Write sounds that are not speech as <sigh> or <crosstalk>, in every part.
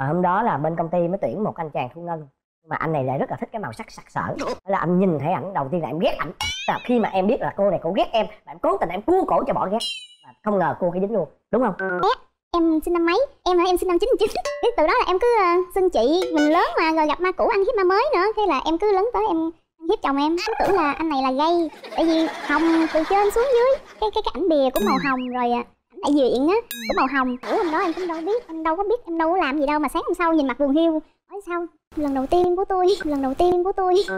và hôm đó là bên công ty mới tuyển một anh chàng thu ngân. Mà anh này lại rất là thích cái màu sắc sặc sỡ. Thế là anh nhìn thấy ảnh đầu tiên là em ghét ảnh. Là khi mà em biết là cô này cô ghét em và em cố tình em cua cổ cho bỏ ghét. Mà không ngờ cô cái dính luôn đúng không? Em sinh năm mấy? Em là em sinh năm 99 Thế từ đó là em cứ uh, xưng chị mình lớn mà rồi gặp ma cũ ăn hiếp ma mới nữa. Thế là em cứ lớn tới em ăn hiếp chồng em. Cứ tưởng là anh này là gay. Tại vì hồng từ trên xuống dưới cái cái cái ảnh bìa cũng màu hồng rồi à ảnh đại diện á cũng màu hồng. Ủa hôm đó em cũng đâu biết em đâu có biết em đâu có làm gì đâu mà sáng hôm sau nhìn mặt buồn hiu nói sao? Lần đầu tiên của tôi lần đầu tiên của tôi. Ồ.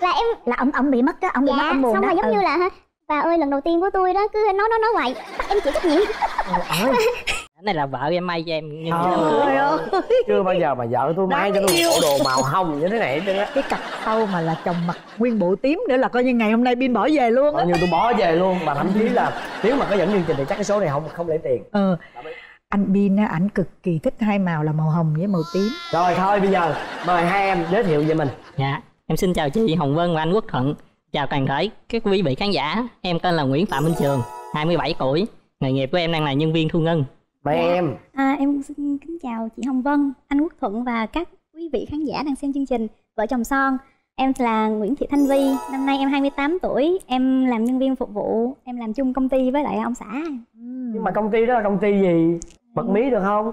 là em là ông ông bị mất á ông bị mất dạ ông buồn xong đó rồi giống Ừ. như là hả bà ơi lần đầu tiên của tôi đó cứ nói nói nói hoài. Bắt em chịu trách nhiệm. Cái này là vợ em may cho em nhưng Trời ơi. chưa bao giờ mà vợ tôi may cho tôi bộ đồ màu hồng như thế này á. Cái cặp sau mà là chồng mặt nguyên bộ tím nữa là coi như ngày hôm nay pin bỏ về luôn á. Bao nhiêu tôi bỏ về luôn mà thậm chí là nếu mà có dẫn chương trình thì chắc cái số này không không lấy tiền. Ờ anh pin á ảnh cực kỳ thích hai màu là màu hồng với màu tím. Rồi thôi bây giờ mời hai em giới thiệu về mình. Dạ em xin chào chị Hồng Vân và anh Quốc Thuận. Chào toàn thể các quý vị khán giả. Em tên là Nguyễn Phạm Minh Trường 27 tuổi. Nghề nghiệp của em đang là nhân viên thu ngân mời em. À, em xin kính chào chị Hồng Vân, anh Quốc Thuận và các quý vị khán giả đang xem chương trình Vợ chồng son. Em là Nguyễn Thị Thanh Vi, năm nay em 28 tuổi, em làm nhân viên phục vụ, em làm chung công ty với lại ông xã. nhưng mà công ty đó là công ty gì? Bật mí được không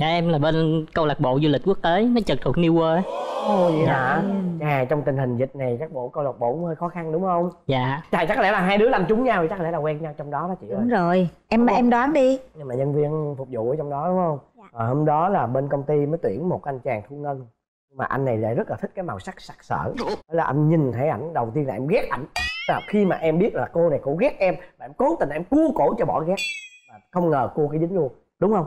dạ em là bên câu lạc bộ du lịch quốc tế nó trực thuộc New World ồ vậy hả? À trong tình hình dịch này chắc bộ câu lạc bộ cũng hơi khó khăn đúng không? Dạ. Trời chắc lẽ là hai đứa làm trúng nhau thì chắc lẽ là quen nhau trong đó đó chị ơi. Đúng rồi. Em em đoán đi. Nhưng mà nhân viên phục vụ ở trong đó đúng không? Dạ. Rồi hôm đó là bên công ty mới tuyển một anh chàng thu ngân. Mà anh này lại rất là thích cái màu sắc sặc sỡ. Là anh nhìn thấy ảnh đầu tiên là em ghét ảnh. Là khi mà em biết là cô này cô ghét em và em cố tình em cua cổ cho bỏ ghét. Và không ngờ cô cái dính luôn đúng không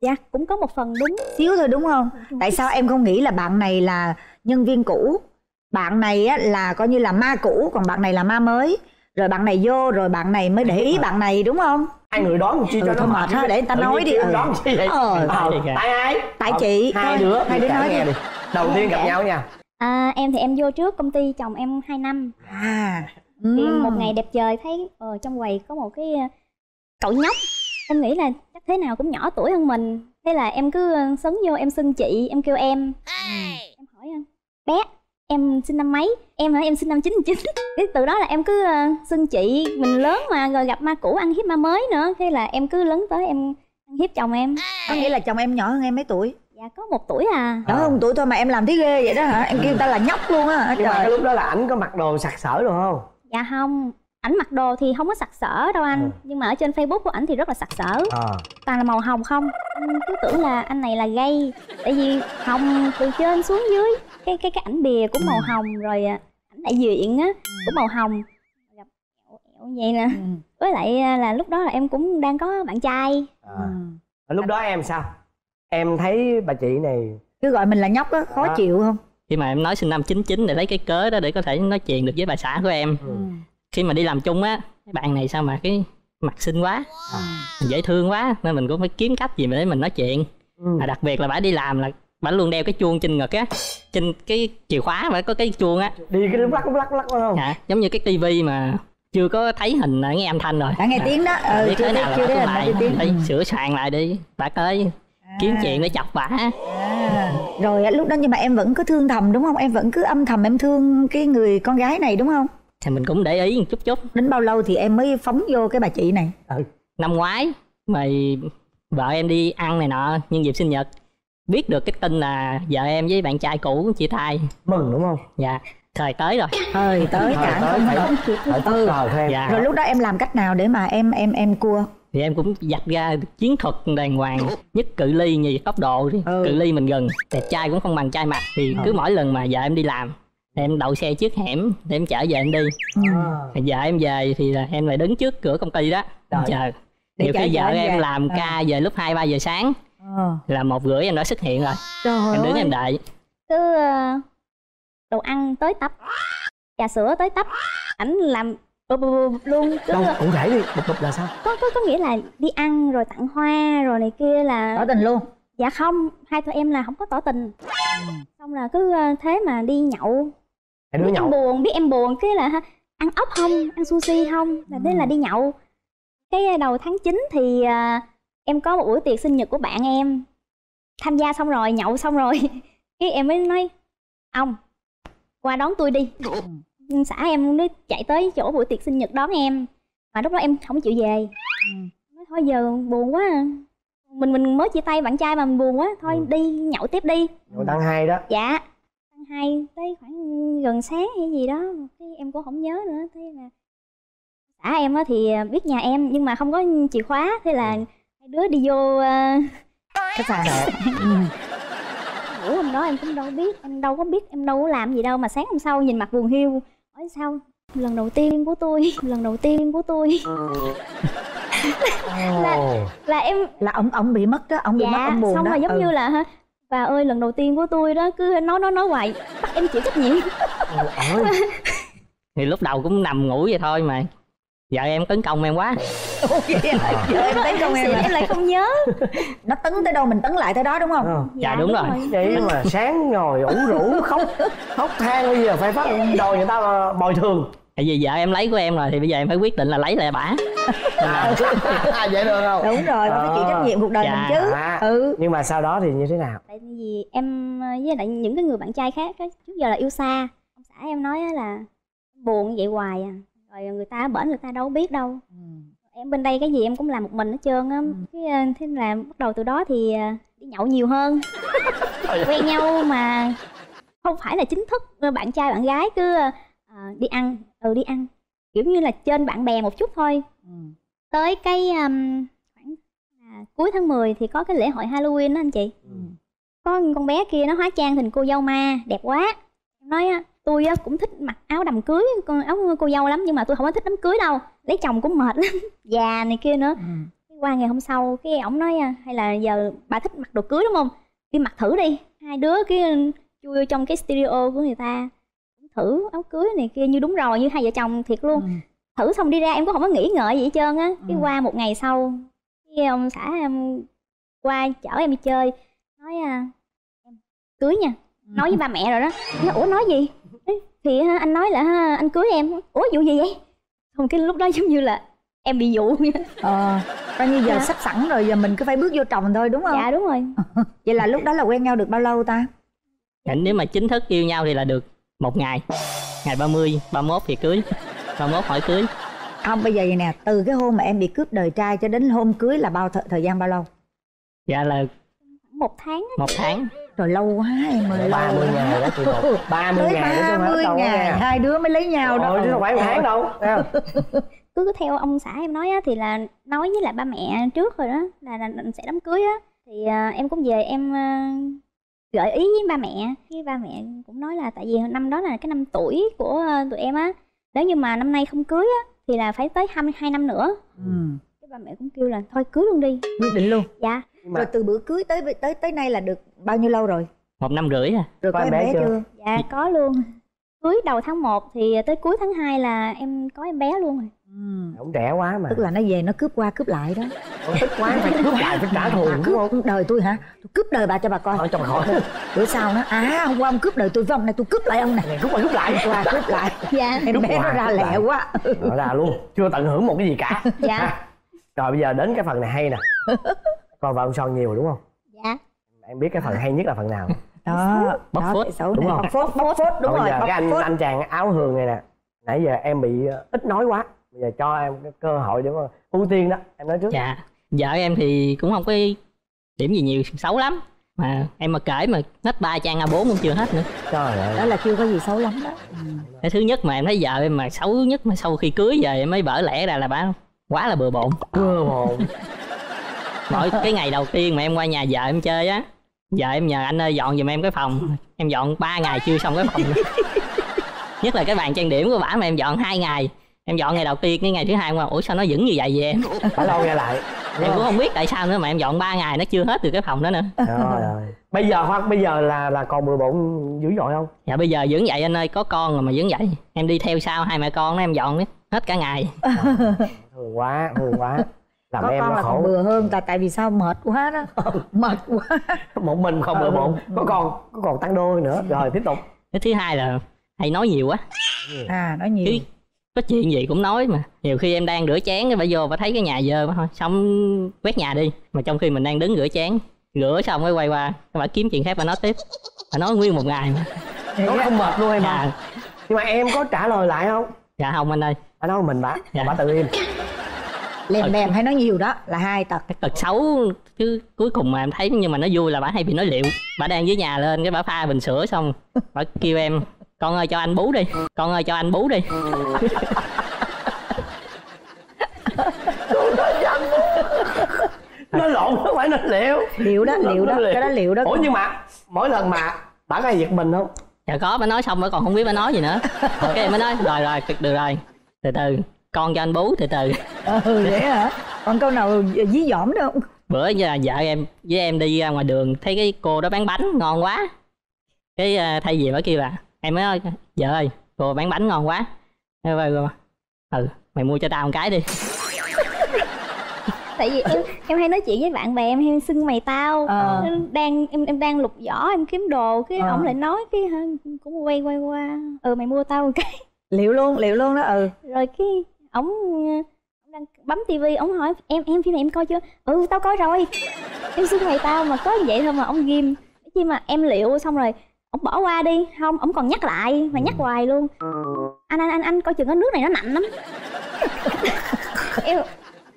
Dạ, cũng có một phần đúng. xíu thôi đúng không tại sao em không nghĩ là bạn này là nhân viên cũ bạn này á là coi như là ma cũ còn bạn này là ma mới rồi bạn này vô rồi bạn này mới để ý bạn này đúng không hai người một chi Ừ, cho thôi nó mệt ha, để người ta nói đi, ừ. chi vậy Ờ. Ờ, tại ai Tại Ờ, chị. hai Thôi, đứa hai đứa nói nghe đi. đầu tiên gặp Dạ. nhau nha À, em thì em vô trước công ty chồng em 2 năm. à Thì ừ. một ngày đẹp trời thấy ờ, trong quầy có một cái ờ, cậu nhóc. Em nghĩ là chắc thế nào cũng nhỏ tuổi hơn mình. Thế là em cứ ờ, sấn vô em xưng chị, em kêu em. Em hỏi ờ, bé em sinh năm mấy? Em hả em sinh năm 99 cái <laughs> từ đó là em cứ ờ, xưng chị. Mình lớn mà rồi gặp ma cũ ăn hiếp ma mới nữa. Thế là em cứ lớn tới em ăn hiếp chồng em. Có nghĩa là chồng em nhỏ hơn em mấy tuổi? Dạ có một tuổi à. Nhỏ hơn tuổi thôi mà em làm thấy ghê vậy đó hả? Em kêu người ta là nhóc luôn á hả? Nhưng mà cái lúc đó là ảnh có mặc đồ sặc sỡ rồi không? Dạ không ảnh mặc đồ thì không có sặc sỡ đâu anh Ừ. nhưng mà ở trên facebook của ảnh thì rất là sặc sỡ. À. Toàn là màu hồng không. Anh cứ tưởng là anh này là gay tại vì hồng từ trên xuống dưới. Cái cái cái ảnh bìa cũng màu hồng rồi à, ảnh đại diện á cũng màu hồng. Gặp ẹo ẹo vậy nè. Ừ. với lại à, là lúc đó là em cũng đang có bạn trai. À. lúc đó em sao? Em thấy bà chị này cứ gọi mình là nhóc á khó À. chịu không? Khi mà em nói sinh năm 99 để lấy cái cớ đó để có thể nói chuyện được với bà xã của em. Ừ. khi mà đi làm chung á cái bạn này sao mà cái mặt xinh quá dễ thương quá nên mình cũng phải kiếm cách gì mà để mình nói chuyện. Ừ. à, đặc biệt là bà đi làm là bà luôn đeo cái chuông trên ngực á trên cái chìa khóa mà có cái chuông á. Đi cái lúc lắc lúc lắc lắc phải không? Dạ, giống như cái tivi mà chưa có thấy hình là nghe âm thanh rồi. Đã nghe tiếng đó. Ừ, biết chưa thấy nào là chưa tôi hình lại tiếng. phải Ừ. sửa soạn lại đi. Bà ơi kiếm chuyện để chọc bà. À, rồi á, lúc đó nhưng mà em vẫn cứ thương thầm đúng không? Em vẫn cứ âm thầm em thương cái người con gái này đúng không thì mình cũng để ý một chút chút. Đến bao lâu thì em mới phóng vô cái bà chị này? Ừ. năm ngoái mà vợ em đi ăn này nọ nhân dịp sinh nhật. Biết được cái tin là vợ em với bạn trai cũ chia tay mừng đúng không? Dạ thời tới rồi. Thời tới Thời cả tới không tất ừ. cờ thôi em dạ. Rồi lúc đó em làm cách nào để mà em em em cua? Thì em cũng dạch ra chiến thuật đàng hoàng nhất cự ly như tốc độ đi. Ừ. cự ly mình gần đẹp trai cũng không bằng trai mặt. Thì cứ mỗi lần mà vợ em đi làm em đậu xe trước hẻm để em chở vợ em đi. À. thì vợ em về thì là em lại đứng trước cửa công ty đó. Trời. chờ. Để nhiều khi vợ em về. làm Ờ. ca về lúc hai ba giờ sáng. Ờ. là một rưỡi em đã xuất hiện rồi. Trời em đứng ơi. em đợi. Cứ ờ, đồ ăn tới tấp. Trà sữa tới tấp. Ảnh làm bụp bụp bụp luôn. Cứ đâu cụ thể đi. Bụp bụp là sao? Có, có có nghĩa là đi ăn rồi tặng hoa rồi này kia là tỏ tình luôn. Dạ không. Hai tụi em là không có tỏ tình. Xong là cứ ờ, thế mà đi nhậu hai đứa biết nhậu. em buồn biết em buồn. Cái là ăn ốc không ăn sushi không? Là thế là đi nhậu. Cái đầu tháng 9 thì à, em có một buổi tiệc sinh nhật của bạn em. Tham gia xong rồi nhậu xong rồi. <laughs> Cái em mới nói ông qua đón tôi đi. Xã em nó chạy tới chỗ buổi tiệc sinh nhật đón em. Mà lúc đó em không chịu về. Nói thôi giờ buồn quá. À. mình mình mới chia tay bạn trai mà mình buồn quá. Thôi Ừ. đi nhậu tiếp đi. Rồi tăng hai đó. Dạ hai tới khoảng gần sáng hay gì đó cái em cũng không nhớ nữa thế là xã em á thì biết nhà em nhưng mà không có chìa khóa thế là hai đứa đi vô khách sạn <laughs> ừ. ngủ hôm đó em cũng đâu biết em đâu có biết em đâu có làm gì đâu mà sáng hôm sau nhìn mặt buồn hiu hỏi sao lần đầu tiên của tôi <laughs> lần đầu tiên của tôi <laughs> Ồ. là em là ông ông bị mất đó ông bị mất dạ ông buồn xong đó rồi giống Ừ. như là và ơi lần đầu tiên của tôi đó cứ nói nói nói hoài. Bắt em chịu trách nhiệm. Ôi, thì lúc đầu cũng nằm ngủ vậy thôi mà. Vợ em tấn công em quá. Ủa? Giờ em tấn công em em lại không nhớ. Nó tấn tới đâu mình tấn lại tới đó đúng không? Ờ. Dạ, đúng rồi. vậy mà sáng ngồi ủ rũ khóc khóc than bây giờ phải phát đòi người ta ờ, bồi thường tại vì vợ em lấy của em rồi thì bây giờ em phải quyết định là lấy lại bả. À, <laughs> vậy được không? Đúng rồi phải chịu trách nhiệm cuộc đời Dạ. mình chứ. À, ừ. Nhưng mà sau đó thì như thế nào? Tại vì em ờ, với lại những cái người bạn trai khác á, trước giờ là yêu xa. Ông xã em nói á là buồn vậy hoài à. Rồi người ta ở bển người ta đâu biết đâu. Em bên đây cái gì em cũng làm một mình hết trơn á. Cái ờ, thế là bắt đầu từ đó thì ờ, đi nhậu nhiều hơn. <laughs> Quen nhau mà không phải là chính thức bạn trai bạn gái cứ đi ăn ừ đi ăn. Kiểu như là trên bạn bè một chút thôi. Tới cái um, khoảng là cuối tháng 10 thì có cái lễ hội Halloween đó anh chị. Có con bé kia nó hóa trang thành cô dâu ma đẹp quá. Nói á tôi cũng thích mặc áo đầm cưới con áo cô dâu lắm nhưng mà tôi không có thích đám cưới đâu. Lấy chồng cũng mệt lắm. <laughs> Già này kia nữa. Cái qua ngày hôm sau cái ổng nói à, hay là giờ bà thích mặc đồ cưới đúng không? Đi mặc thử đi. Hai đứa cái chui trong cái studio của người ta thử áo cưới này kia như đúng rồi như hai vợ chồng thiệt luôn. Thử xong đi ra em cũng không có nghĩ ngợi gì hết trơn á. Cái Ừ. qua một ngày sau cái ông xã em qua chở em đi chơi nói à, em cưới nha. Nói với ba mẹ rồi đó. Nói, ủa nói gì? Thì ha, anh nói là ha, anh cưới em. Ủa vụ gì vậy? Xong cái lúc đó giống như là em bị dụ. Vậy. ờ coi như giờ Dạ. sắp sẵn rồi giờ mình cứ phải bước vô chồng thôi đúng không? Dạ đúng rồi. <laughs> Vậy là lúc đó là quen nhau được bao lâu ta? Dạ, nếu mà chính thức yêu nhau thì là được một ngày. Ngày 30, 31 thì cưới. 31 hỏi cưới. Không bây giờ vậy nè từ cái hôm mà em bị cướp đời trai cho đến hôm cưới là bao th- thời gian bao lâu? Dạ là một tháng một tháng. Rồi lâu quá em ơi 30 quá. ngày đó chị một 30 tới ngày 30 đâu ngày nha hai đứa mới lấy nhau đó. Chứ không phải một tháng đâu thấy không? <laughs> cứ theo ông xã em nói á, thì là nói với lại ba mẹ trước rồi đó là, là, là sẽ đám cưới á. Thì à, em cũng về em à, gợi ý với ba mẹ cái ba mẹ cũng nói là tại vì năm đó là cái năm tuổi của à, tụi em á. Nếu như mà năm nay không cưới á thì là phải tới 22 năm nữa. Ừ. cái ba mẹ cũng kêu là thôi cưới luôn đi. Quyết định luôn. Dạ. Mà rồi từ bữa cưới tới tới tới nay là được bao nhiêu lâu rồi? Một năm rưỡi à. Rồi có, em bé bé chưa? chưa? Dạ có luôn. Cưới đầu tháng 1 thì tới cuối tháng 2 là em có em bé luôn rồi ừ. cũng trẻ quá mà. Tức là nó về nó cướp qua cướp lại đó. Ôi, thích quá phải cướp lại phải trả thù à, đúng không? cướp đời tôi hả? Tôi cướp đời bà cho bà coi. Thôi cho khỏi bữa sau nó à hôm qua ông cướp đời tôi với ông này tôi cướp lại ông này. Cướp lại cướp lại. Qua cướp lại. Dạ. Em Cướp bé nó ra cướp lẹ quá. Rõ ra luôn chưa tận hưởng một cái gì cả. <laughs> Dạ. Rồi bây giờ đến cái phần này hay nè. <laughs> Coi vợ ông son nhiều rồi đúng không? Dạ. Em biết cái phần hay nhất là phần nào? Đó. Bóc phốt, đúng không? bóc phốt bóc phốt đúng Rồi rồi bây giờ bóc cái anh phốt. anh chàng áo hường này nè. Nãy giờ em bị ờ, ít nói quá bây giờ cho em cái cơ hội để mà ưu tiên đó em nói trước. Dạ. Vợ em thì cũng không có điểm gì nhiều xấu lắm. Mà em mà kể mà hết ba trang a 4 cũng chưa hết nữa. Trời ơi. Đó là chưa có gì xấu lắm đó. Cái thứ nhất mà em thấy vợ em mà xấu nhất mà sau khi cưới về em mới bở lẽ ra là bà quá là bừa bộn. Cơ hồn mỗi cái ngày đầu tiên mà em qua nhà vợ em chơi á vợ em nhờ anh ơi dọn giùm em cái phòng. Em dọn 3 ngày chưa xong cái phòng <laughs> nhất là cái bàn trang điểm của bả mà em dọn hai ngày em dọn ngày đầu tiên cái ngày thứ hai qua ủa sao nó vẫn như vậy vậy? Em phải lâu nghe lại. Em cũng không biết tại sao nữa mà em dọn 3 ngày nó chưa hết được cái phòng đó nữa. Trời ơi. Bây giờ hoặc bây giờ là là còn bừa bộn dữ dội không? Dạ bây giờ vẫn vậy anh ơi có con rồi mà vẫn vậy. Em đi theo sau hai mẹ con đó em dọn hết hết cả ngày. Thương quá thương quá. Làm có em con nó là còn khổ bừa hơn tại tại vì sao? Mệt quá đó. Mệt quá. Một mình không bừa bộn. Có con có còn tăng đôi nữa. Rồi tiếp tục. Cái thứ hai là hay nói nhiều quá. À nói nhiều. Cái có chuyện gì cũng nói mà. Nhiều khi em đang rửa chén cái bà vô bà thấy cái nhà dơ bà thôi. Xong quét nhà đi. Mà trong khi mình đang đứng rửa chén rửa xong mới quay qua cái bà kiếm chuyện khác bà nói tiếp. Bà nói nguyên một ngày mà. Nó không mệt luôn em dạ. Hả nhưng mà em có trả lời lại không? Dạ không anh ơi. Anh nói mình bả Dạ. bả tự im. Lèm bèm hay nói nhiều đó là hai tật. Cái tật xấu chứ cuối cùng mà em thấy nhưng mà nó vui là bà hay bị nói liệu. Bà đang dưới nhà lên cái bà pha bình sữa xong bà kêu em con ơi cho anh bú đi. Con ơi cho anh bú đi. Nó lộn không phải nó liệu liệu đó liệu đó Nó cái đó liệu đó ủa nhưng mà mỗi lần mà bả có giật mình không? Dạ có bà nói xong bà còn không biết bà nói gì nữa. Cái mới nói. Rồi rồi được rồi. Từ từ. Con cho anh bú từ từ. Ừ vậy hả? Còn câu nào dí dỏm đâu bữa giờ vợ em với em đi ra ngoài đường thấy cái cô đó bán bánh ngon quá. Cái à, thay vì bà kêu là em mới nói vợ ơi cô bán bánh ngon quá. Kêu, ừ mày mua cho tao một cái đi. Tại vì em em hay nói chuyện với bạn bè em hay xưng mày tao. Ờ. đang em em đang lục giỏ em kiếm đồ cái Ờ. ổng lại nói cái hả, cũng quay quay qua. Ừ mày mua tao một cái. Liệu luôn liệu luôn đó ừ. Rồi cái ổng ổng đang bấm tivi ổng hỏi em em phim này em coi chưa? Ừ tao coi rồi. Em xưng mày tao mà có như vậy thôi mà ổng ghim. Khi mà em liệu xong rồi ổng bỏ qua đi. Không ổng còn nhắc lại mà nhắc hoài luôn. Anh anh anh anh coi chừng cái nước này nó lạnh lắm. <laughs> Em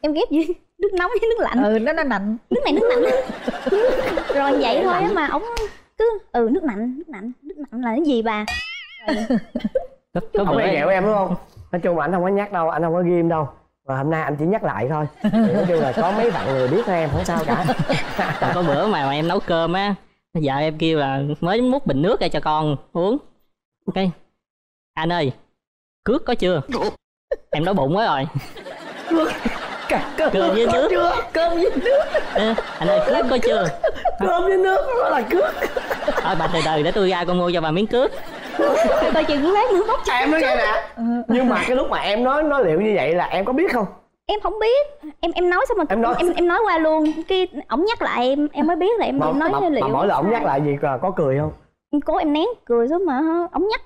em ghép gì nước nóng với nước lạnh. Ừ nó nó nạnh nước này nước lạnh. Rồi vậy thôi á mà ổng cứ ừ nước lạnh nước lạnh nước lạnh là cái gì bà? Không hay ghẹo em đúng không? Nói chung là anh không có nhắc đâu anh không có ghim đâu. Mà hôm nay anh chỉ nhắc lại thôi. Nói chung là có mấy bạn người biết thôi em không sao cả. Tại có bữa mà, mà em nấu cơm á vợ em kêu là mới múc bình nước ra cho con uống. Cái anh ơi cước có chưa? Em đói bụng quá rồi. Cả cơm, Cơm với có nước. chưa? Cơm với nước. Ê, anh ơi cước có chưa? Cơm với nước đó là cướp thôi bà từ từ để tôi ra con mua cho bà miếng cước. Coi chừng lát nữa bốc em nói nghe nè. Nhưng mà cái lúc mà em nói nói liệu như vậy là em có biết không em không biết. Em em nói xong mà Em nói- em em nói qua luôn. Cái ổng nhắc lại em em mới biết là em mà, nói mà, liệu mà mỗi lần ông nhắc lại gì có cười không? Em cố em nén cười xuống mà ổng nhắc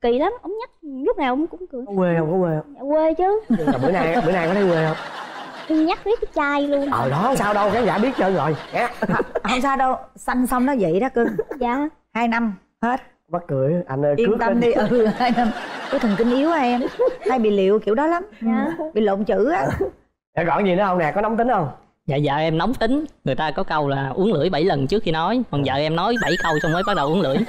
kỳ lắm. Ổng nhắc lúc nào ông cũng cười. Có quê không? Có quê không? Dạ quê chứ. Nhưng mà bữa nay bữa nay có thấy quê không? Em nhắc riết cái chai luôn. Ờ đó sao đâu. Khán giả biết trơn rồi. Nhé không sao đâu. Sanh xong nó vậy đó cưng. Dạ. Hai năm hết. Mắc cười. Anh ơi yên tâm đi. Ừ hai năm có thần kinh yếu á em. Hay bị liệu kiểu đó lắm. Dạ. Ừ, bị lộn chữ á. Dạ, còn gì nữa không nè có nóng tính không? Dạ vợ em nóng tính. Người ta có câu là uống lưỡi 7 lần trước khi nói. Còn vợ em nói 7 câu xong mới bắt đầu uống lưỡi. <laughs>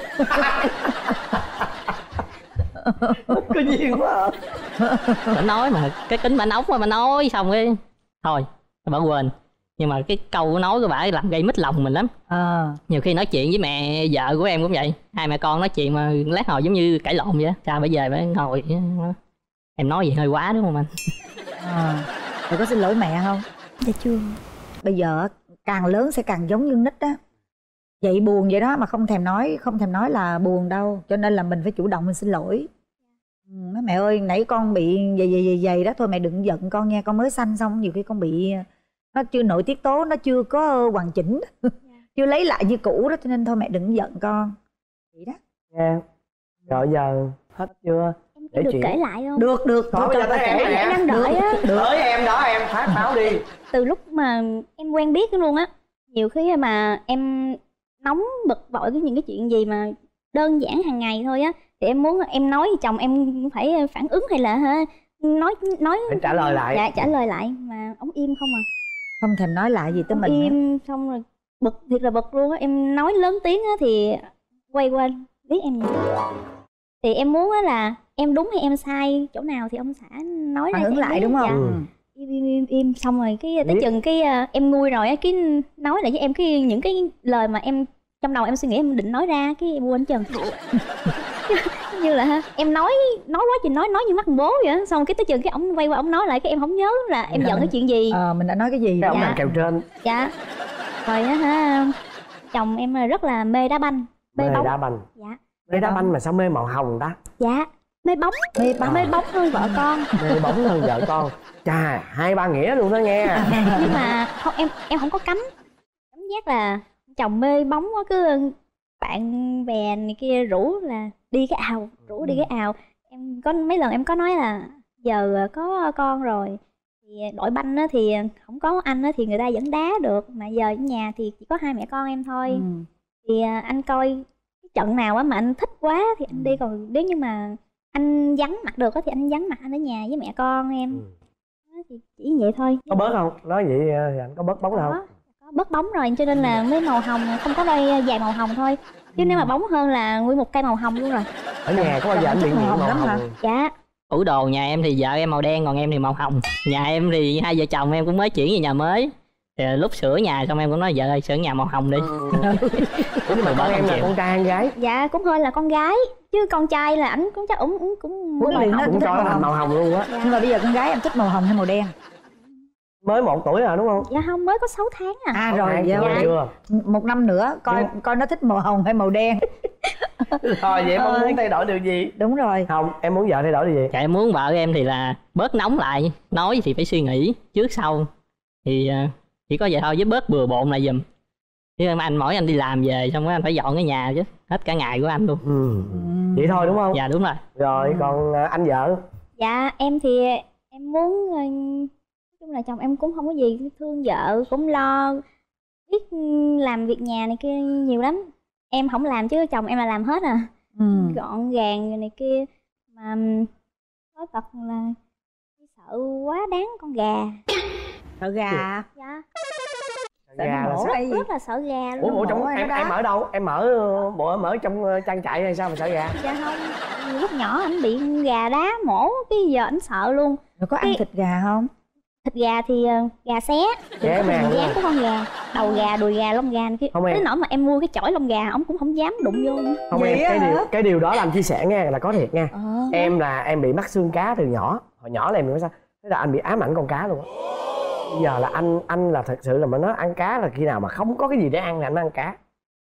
Có duyên quá à. bà nói mà cái tính bà nóng mà bà nói xong cái thôi bà quên nhưng mà cái câu nói của bà làm gây mít lòng mình lắm. Ờ nhiều khi nói chuyện với mẹ vợ của em cũng vậy. Hai mẹ con nói chuyện mà lát hồi giống như cãi lộn vậy á. cha bây giờ mới ngồi em nói gì hơi quá đúng không anh? Ờ rồi có xin lỗi mẹ không? Dạ chưa. Bây giờ càng lớn sẽ càng giống như nít á. Vậy buồn vậy đó mà không thèm nói không thèm nói là buồn đâu. Cho nên là mình phải chủ động mình xin lỗi. Ừ, nói mẹ ơi nãy con bị vậy vậy vậy vậy đó. Thôi mẹ đừng giận con nha. Con mới sanh xong nhiều khi con bị nó chưa nội tiết tố nó chưa có hoàn chỉnh. <laughs> Chưa lấy lại như cũ đó cho nên thôi mẹ đừng giận con. Vậy đó. Nha rồi giờ hết chưa? Em Để được chị- kể lại không? Được được. Thôi bây giờ tới em kể. nè. em đang đợi á. tới em đó em phát báo đi. Từ lúc mà em quen biết luôn á nhiều khi mà em nóng bực bội cái những cái chuyện gì mà đơn giản hàng ngày thôi á thì em muốn em nói với chồng em phải phản ứng hay là ha nói nói Phải trả lời lại. dạ trả lời lại mà ông im không à không thèm nói lại gì tới mình hết. im xong rồi bực thiệt là bực luôn á em nói lớn tiếng á thì quay qua biết em nhiều thì em muốn á là em đúng hay em sai chỗ nào thì ông xã nói ra ứng lại đúng không Dạ Ừ. im im im im xong rồi cái tới Biết. chừng cái à, em nguôi rồi á cái nói lại với em cái những cái lời mà em trong đầu em suy nghĩ em định nói ra cái em quên chừng <laughs> như là ha, em nói nói quá trình nói nói như mắt bố vậy á. Xong cái tới chừng cái ông quay qua ông nói lại cái em không nhớ là em giận cái chuyện gì. Ờ mình đã nói cái gì? Cái ông Dạ. làm kèo trên. Dạ. Rồi á ha chồng em rất là mê đá banh mê mê bóng. đá banh. Dạ. Mê đá banh mà sao mê màu hồng ta? Dạ. Mê bóng. Mê bóng. Mê bóng hơn vợ con. Mê bóng hơn vợ con. Chà hai ba nghĩa luôn đó nghe. <laughs> Nhưng mà không em em không có cấm. Cảm giác là chồng mê bóng quá cứ bạn bè này kia rủ là đi cái ào rủ đi cái ào. Em có mấy lần em có nói là giờ ờ, có con rồi thì đội banh á thì không có anh á thì người ta vẫn đá được mà giờ ở nhà thì chỉ có hai mẹ con em thôi. Ừ. thì à, anh coi cái trận nào á mà anh thích quá thì anh đi còn nếu như mà anh vắng mặt được á thì anh vắng mặt anh ở nhà với mẹ con em. Ừ. Thì chỉ vậy thôi. Có bớt không? Nói vậy ờ, thì anh có bớt bóng không có, có bớt bóng rồi cho nên là mấy màu hồng không có đôi dài màu hồng thôi chứ nếu mà bóng hơn là nguyên một cây màu hồng luôn rồi. Ở nhà có bao giờ anh bị Chồng nghiện hồng màu lắm hả? hồng dạ. Tủ đồ nhà em thì vợ em màu đen còn em thì màu hồng. Nhà em thì hai vợ chồng em cũng mới chuyển về nhà mới. Thì lúc sửa nhà xong em cũng nói vợ ơi sửa nhà màu hồng đi. Ủa, nhưng mà con em là con trai hay gái? Dạ cũng hơi là con gái. Chứ con trai là ảnh cũng chắc ổng cũng cũng luyện màu nó hồng. cũng cho màu hồng. màu hồng luôn á. Nhưng mà bây giờ con gái em thích màu hồng hay màu đen mới một tuổi à đúng không? Dạ không mới có 6 tháng à. À rồi dạ. dạ. một năm nữa coi Nhưng- coi nó thích màu hồng hay màu đen. <laughs> Rồi vậy em muốn thay đổi điều gì? Đúng rồi. Không em muốn vợ thay đổi điều gì? Dạ em muốn vợ em thì là bớt nóng lại nói thì phải suy nghĩ trước sau. Thì ờ, chỉ có vậy thôi với bớt bừa bộn lại giùm. Chứ anh mỗi anh đi làm về xong rồi anh phải dọn cái nhà chứ hết cả ngày của anh luôn. Ừ. vậy thôi đúng không? Dạ đúng rồi. Rồi còn à, anh vợ? Dạ em thì em muốn ờ, là chồng em cũng không có gì thương vợ cũng lo biết làm việc nhà này kia nhiều lắm. Em không làm chứ chồng em là làm hết à. Ừ. gọn gàng rồi này kia. Mà có tật là sợ quá đáng con gà. Sợ gà dạ. Sợ gà là hay gì? Rất là sợ gà ủa, luôn. Ủa trong Mổ hay em nó em ở đâu? Em ở ờ, bộ em ở trong ờ, trang trại hay sao mà sợ gà? Dạ không lúc nhỏ anh bị gà đá mổ cái giờ anh sợ luôn. Rồi có ăn Cái- thịt gà không thịt gà thì ờ, gà xé. Có màng không? của con gà. Đầu gà đùi gà lông gà này kia. Không em. tới nỗi mà em mua cái chổi lông gà ông cũng không dám đụng vô nữa. không Vậy em cái điều cái điều đó làm chia sẻ nghe là có thiệt nha. Ờ. em là em bị mắc xương cá từ nhỏ. Hồi nhỏ là em bị sao thế là anh bị ám ảnh con cá luôn á. Bây giờ là anh anh là thật sự là mà nói ăn cá là khi nào mà không có cái gì để ăn là anh mới ăn cá.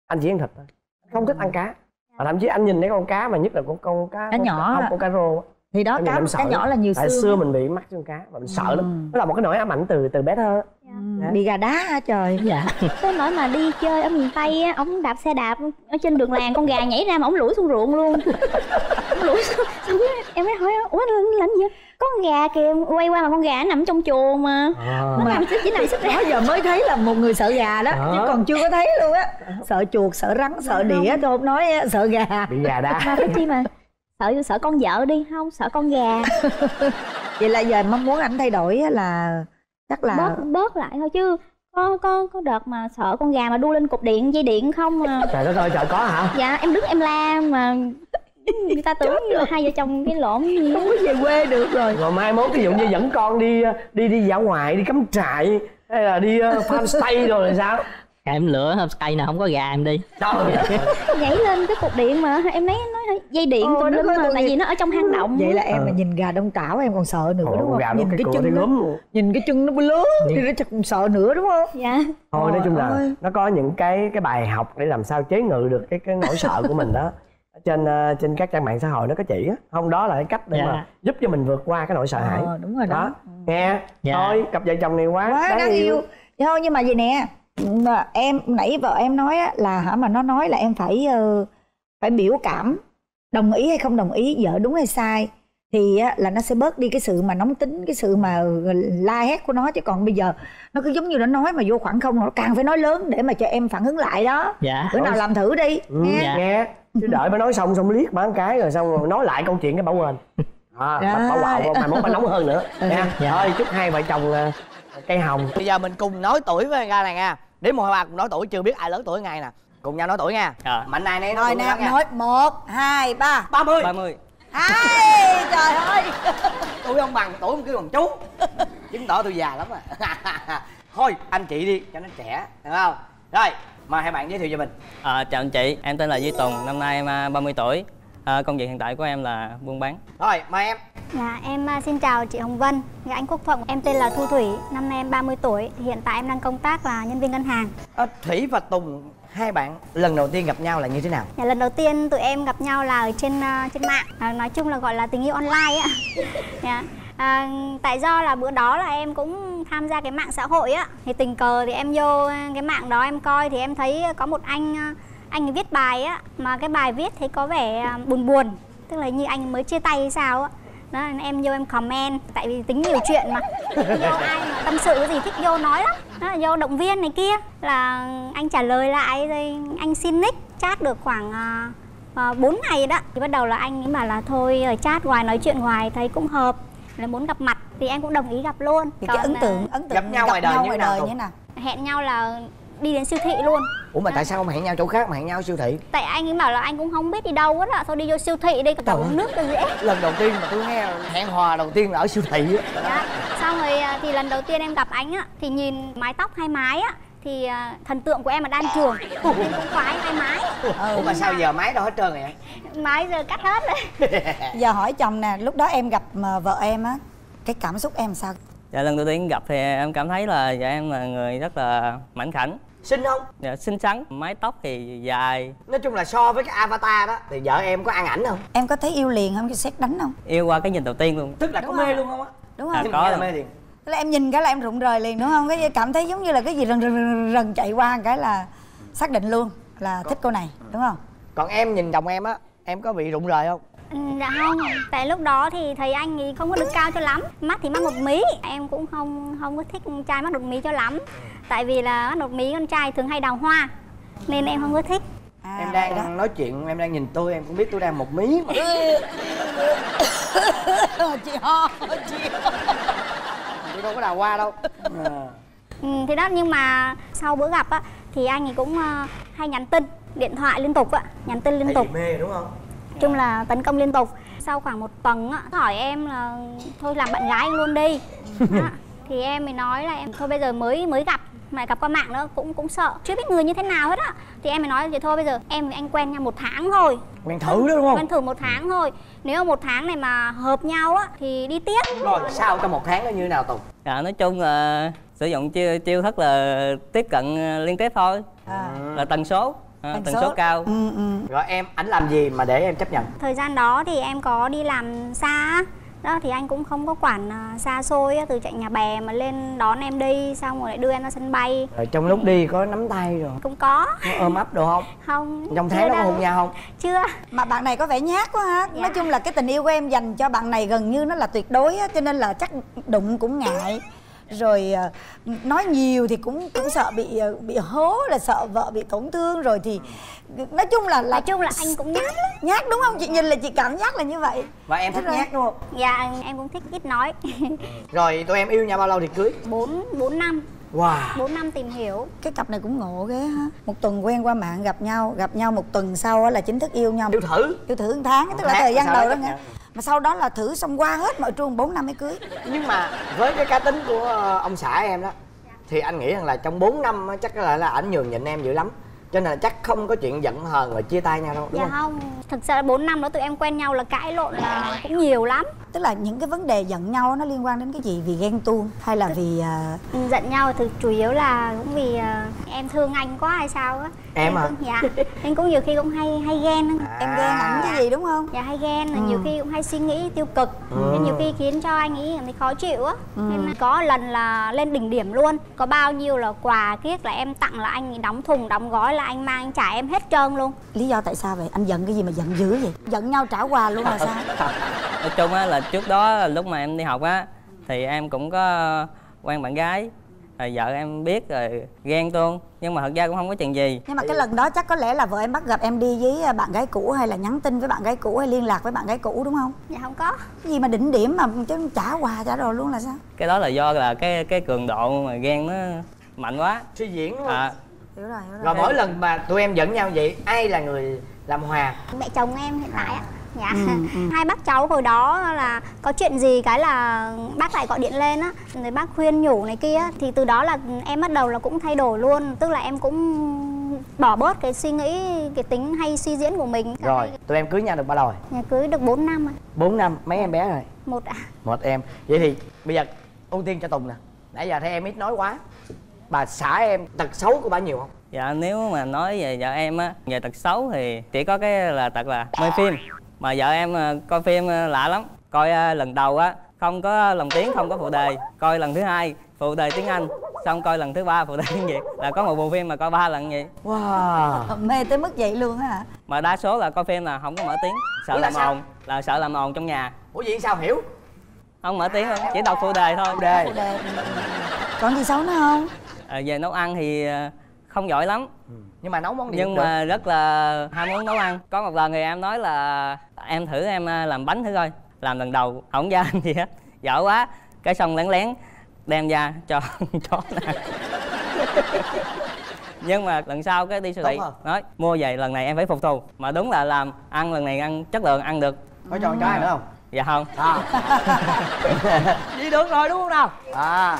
Anh chỉ ăn thịt thôi. Không thích ăn cá. Và thậm chí anh nhìn thấy con cá mà nhất là con con cá Cá con, nhỏ không con cá rô. Thì đó cá cá nhỏ là nhiều tại xương xưa mình bị mắc xương cá và mình sợ Ừ. lắm đó là một cái nỗi ám ảnh từ từ bé thơ. Dạ. Ừ, bị gà đá hả trời? Dạ. <laughs> Tới nỗi mà đi chơi ở miền tây á ông đạp xe đạp ở trên đường làng con gà nhảy ra mà ông lủi xuống ruộng luôn. <laughs> Lủi xuống em mới hỏi ủa anh làm gì vậy? có con gà kìa quay qua mà con gà nó nằm trong chuồng mà. À. nó nằm chỉ nằm xích ra đó giờ mới thấy là một người sợ gà đó Đó. chứ còn chưa có thấy luôn á. Sợ chuột sợ rắn sợ đĩa. tôi không nói sợ gà bị gà đá. Mà cái chi mà sợ sợ con vợ đi không sợ con gà. <laughs> Vậy là giờ mong muốn anh thay đổi á là chắc là bớt bớt lại thôi chứ. Có có có đợt mà sợ con gà mà đu lên cục điện dây điện không mà <laughs> trời đất ơi trời có hả? Dạ em đứng em la mà <laughs> người ta tưởng như là hai vợ chồng cái lộn gì. Không có về quê được rồi. Rồi mai mốt ví dụ như dẫn con đi đi đi dã ngoại đi cắm trại hay là đi uh, farmstay rồi là sao em lựa homestay nào không có gà em đi. Trời <laughs> nhảy lên cái cục điện mà em nói nói dây điện Ồ, tùm lum mà tại vì nó ở trong hang động. Vậy là em Ừ. mà nhìn gà đông tảo em còn sợ nữa Ôi, đúng không? nhìn cái cái chân nó nhìn cái chân nó lớn thì nó chắc còn sợ nữa đúng không? Dạ. Thôi nói chung là nó có những cái cái bài học để làm sao chế ngự được cái cái nỗi sợ của mình đó. Ở trên ờ, trên các trang mạng xã hội nó có chỉ á. Không đó là cái cách để Dạ. mà giúp cho mình vượt qua cái nỗi sợ hãi. ờ, đúng rồi đó, đó. Nghe. Dạ. thôi cặp vợ chồng này quá, quá đáng yêu. Thôi nhưng mà vậy nè mà em nãy vợ em nói á, là hả mà nó nói là em phải ờ, phải biểu cảm đồng ý hay không đồng ý vợ đúng hay sai thì á, là nó sẽ bớt đi cái sự mà nóng tính cái sự mà la hét của nó. Chứ còn bây giờ nó cứ giống như nó nói mà vô khoảng không nó càng phải nói lớn để mà cho em phản ứng lại đó. Dạ. Bữa nào làm thử đi ừ, nghe. Dạ. nghe chứ đợi bà nói xong xong liếc một cái rồi xong rồi nói lại câu chuyện cái bảo quên. À, Dạ. bảo quạo mà mốt bà nóng hơn nữa. Nha. Dạ. thôi chúc hai vợ chồng ờ, cây hồng. Bây giờ mình cùng nói tuổi với ga này nha để một hai ba cùng nói tuổi chưa biết ai lớn tuổi ngày nè. Cùng nhau nói tuổi nha. Rồi. mạnh này này rồi nè nói một hai ba. Ba mươi. Ba mươi. Hai trời ơi. <laughs> Tuổi ông bằng tuổi ông kêu bằng chú. Chứng tỏ tôi già lắm à. <laughs> Thôi anh chị đi cho nó trẻ được không? Rồi mời hai bạn giới thiệu cho mình. À, chào anh chị, em tên là Duy Tùng, năm nay em à, 30 tuổi. À, công việc hiện tại của em là buôn bán. rồi mời em Dạ, em à, xin chào chị Hồng Vân, và anh Quốc Thuận. Em tên là Thu Thủy, năm nay em 30 tuổi. Hiện tại em đang công tác là nhân viên ngân hàng. à, thủy và tùng hai bạn lần đầu tiên gặp nhau là như thế nào Dạ, lần đầu tiên tụi em gặp nhau là ở trên à, trên mạng. À, nói chung là gọi là tình yêu online ạ. <laughs> Dạ. À, tại do là bữa đó là em cũng tham gia cái mạng xã hội á thì tình cờ thì em vô cái mạng đó em coi thì em thấy có một anh à, anh ấy viết bài á mà cái bài viết thì có vẻ à, buồn buồn tức là như anh mới chia tay hay sao á. Đó em vô em comment tại vì tính nhiều chuyện mà. Vô ai mà tâm sự cái gì thích vô nói lắm. Đó là vô động viên này kia là anh trả lời lại rồi anh xin nick chat được khoảng 4 ngày đó. Thì bắt đầu là anh ấy bảo là thôi ở chat hoài nói chuyện hoài thấy cũng hợp là muốn gặp mặt. Thì em cũng đồng ý gặp luôn. Thì cái Còn, ấn à, tượng ấn tượng gặp nhau ngoài đời như thế nào, Tùng? như thế nào? Hẹn nhau là đi đến siêu thị luôn. Ủa mà tại sao không hẹn nhau chỗ khác mà hẹn nhau siêu thị? Tại anh ấy bảo là anh cũng không biết đi đâu hết á thôi đi vô siêu thị đi tao uống nước cho dễ. Lần đầu tiên mà tôi nghe hẹn hò đầu tiên là ở siêu thị á. Đó. xong rồi à, thì lần đầu tiên em gặp anh á thì nhìn mái tóc hai mái á thì à, thần tượng của em là đan trường. Em cũng khoái hai mái. Ủa mà sao giờ máy đâu hết trơn vậy? Mái giờ cắt hết rồi. <laughs> Giờ hỏi chồng nè lúc đó em gặp mà vợ em á cái cảm xúc em sao? Dạ lần đầu tiên gặp thì em cảm thấy là dạ em là người rất là mảnh khảnh xinh không? Dạ, xinh xắn mái tóc thì dài. Nói chung là so với cái avatar đó thì vợ em có ăn ảnh không? Em có thấy yêu liền không? Cái xét đánh không? Yêu qua cái nhìn đầu tiên luôn. Tức là có Đúng mê rồi. luôn không á? Đúng À, không Nhưng có mê liền. Tức là em nhìn cái là em rụng rời liền đúng không? Cái cảm thấy giống như là cái gì rần rần rần, rần chạy qua cái là xác định luôn là thích cô này đúng không? Còn em nhìn chồng em á em có bị rụng rời không? Ừ, dạ không. Tại lúc đó thì thấy anh ấy không có được cao cho lắm. Mắt thì mắt một mí. Em cũng không không có thích trai mắt một mí cho lắm tại vì là một mí con trai thường hay đào hoa nên em không có thích. À, em vậy đó. đang nói chuyện em đang nhìn tôi em cũng biết tôi đang một mí mà. <coughs> Chị ho chị tôi đâu có đào hoa đâu. À. ừ, thì đó nhưng mà sau bữa gặp á thì anh ấy cũng ờ, hay nhắn tin điện thoại liên tục ạ nhắn tin liên Tại tục. mê đúng không? Chung là tấn công liên tục. Sau khoảng một tuần á hỏi em là thôi làm bạn gái anh luôn đi. Đó. thì em mới nói là em thôi bây giờ mới mới gặp mà gặp qua mạng nữa cũng cũng sợ. Chưa biết người như thế nào hết á. Thì em mới nói vậy thôi bây giờ em với anh quen nhau một tháng thôi quen thử đó đúng không? Quen thử một tháng thôi nếu mà một tháng này mà hợp nhau á thì đi tiếp. Rồi sau trong một tháng nó như nào tùng? Dạ nói chung là sử dụng chiêu chiêu thức là tiếp cận ờ, liên tiếp thôi. À, là tần số. À, tần, số. cao. Ừ, ừ. rồi em ảnh làm gì mà để em chấp nhận? Thời gian đó thì em có đi làm xa. Đó thì anh cũng không có quản à, xa xôi á, từ chạy nhà bè mà lên đón em đi xong rồi lại đưa em ra sân bay. Rồi trong lúc đi có nắm tay rồi? Cũng có. Có ôm ấp được không? Không trong tháng đó có hôn nhau không? Chưa. Mà bạn này có vẻ nhát quá ha. Dạ. nói chung là cái tình yêu của em dành cho bạn này gần như nó là tuyệt đối á cho nên là chắc đụng cũng ngại rồi ờ, nói nhiều thì cũng cũng sợ bị ờ, bị hố là sợ vợ bị tổn thương. Rồi thì nói chung là là nói chung là anh cũng nhát lắm. Nhát đúng không? Chị nhìn là chị cảm giác là như vậy. Và em thích rồi. nhát đúng không? Dạ em cũng thích ít nói. Rồi tụi em yêu nhau bao lâu thì cưới? Bốn bốn năm. Wow. Bốn năm tìm hiểu. Cái cặp này cũng ngộ ghê ha một tuần quen qua mạng gặp nhau gặp nhau một tuần sau á là chính thức yêu nhau. Yêu thử. Yêu thử một tháng tức là thời gian đầu đó nghe. Mà sau đó là thử xong qua hết mọi truông 4 năm mới cưới. Nhưng mà với cái cá tính của ờ, ông xã em đó thì anh nghĩ rằng là trong 4 năm á, chắc là là ảnh nhường nhịn em dữ lắm. Cho nên là chắc không có chuyện giận hờn rồi chia tay nhau đâu đúng dạ không? không thực sự là bốn năm đó tụi em quen nhau là cãi lộn là cũng nhiều lắm tức là những cái vấn đề giận nhau nó liên quan đến cái gì? Vì ghen tuông hay là vì à, Ừ, giận nhau thì chủ yếu là cũng vì à, em thương anh quá hay sao á. Em à? cũng, dạ nên cũng nhiều khi cũng hay hay ghen em ghen ảnh cái gì đúng không? Dạ hay ghen là nhiều khi cũng hay suy nghĩ tiêu cực. Nên nhiều khi khiến cho anh ấy cảm thấy khó chịu á. Nên là có lần là lên đỉnh điểm luôn. Có bao nhiêu là quà kiết là em tặng là anh ấy đóng thùng đóng gói là anh mang anh trả em hết trơn luôn. Lý do tại sao vậy? Anh giận cái gì mà giận dữ vậy? Giận nhau trả quà luôn là sao? <laughs> Nói chung á là trước đó lúc mà em đi học á thì em cũng có quen bạn gái rồi vợ em biết rồi ghen tuông nhưng mà thật ra cũng không có chuyện gì. Nhưng mà cái lần đó chắc có lẽ là vợ em bắt gặp em đi với bạn gái cũ hay là nhắn tin với bạn gái cũ hay liên lạc với bạn gái cũ đúng không? Dạ không có. Cái gì mà đỉnh điểm mà chứ trả quà trả đồ luôn là sao? Cái đó là do là cái cái cường độ mà ghen nó mạnh quá. Suy diễn đúng không à, hiểu rồi hiểu rồi. Rồi mỗi lần mà tụi em giận nhau vậy ai là người làm hòa? Mẹ chồng em hiện tại á dạ Ừ, <laughs> hai bác cháu hồi đó là có chuyện gì cái là bác lại gọi điện lên á rồi bác khuyên nhủ này kia thì từ đó là em bắt đầu là cũng thay đổi luôn tức là em cũng bỏ bớt cái suy nghĩ cái tính hay suy diễn của mình. Rồi tụi em cưới nhau được bao lâu rồi? Nhà cưới được 4 năm rồi 4 năm mấy em bé rồi? Một ạ. Một em. Vậy thì bây giờ ưu tiên cho tùng nè. Nãy giờ thấy em ít nói quá. Bà xã em tật xấu của bà nhiều không? Dạ nếu mà nói về vợ em á về tật xấu thì chỉ có cái là tật là mê phim mà vợ em ờ, coi phim ờ, lạ lắm. Coi ờ, lần đầu á không có lồng tiếng không có phụ đề. Coi lần thứ hai phụ đề tiếng anh. Xong coi lần thứ ba phụ đề tiếng việt. Là có một bộ phim mà coi ba lần vậy. Wow. Mê tới mức vậy luôn á hả? Mà đa số là coi phim là không có mở tiếng. Sợ Ủa là làm sao? ồn là sợ làm ồn trong nhà. Ủa vậy sao hiểu? Không mở tiếng không chỉ đọc phụ đề thôi. Phụ đề. Phụ đề. còn gì xấu nữa không? À, về nấu ăn thì không giỏi lắm nhưng mà nấu món gì nhưng cũng được. mà rất là ham muốn nấu ăn. Có một lần thì em nói là em thử em à, làm bánh thử coi. Làm lần đầu không ra <laughs> gì hết giỏi quá. Cái xong lén lén đem ra cho <laughs> chó ăn. <laughs> Nhưng mà lần sau cái đi siêu thị nói mua về lần này em phải phục thù. Mà đúng là làm ăn lần này ăn chất lượng ăn được. Có cho con chó ăn nữa không? Dạ không. À. Đi được rồi đúng không nào? À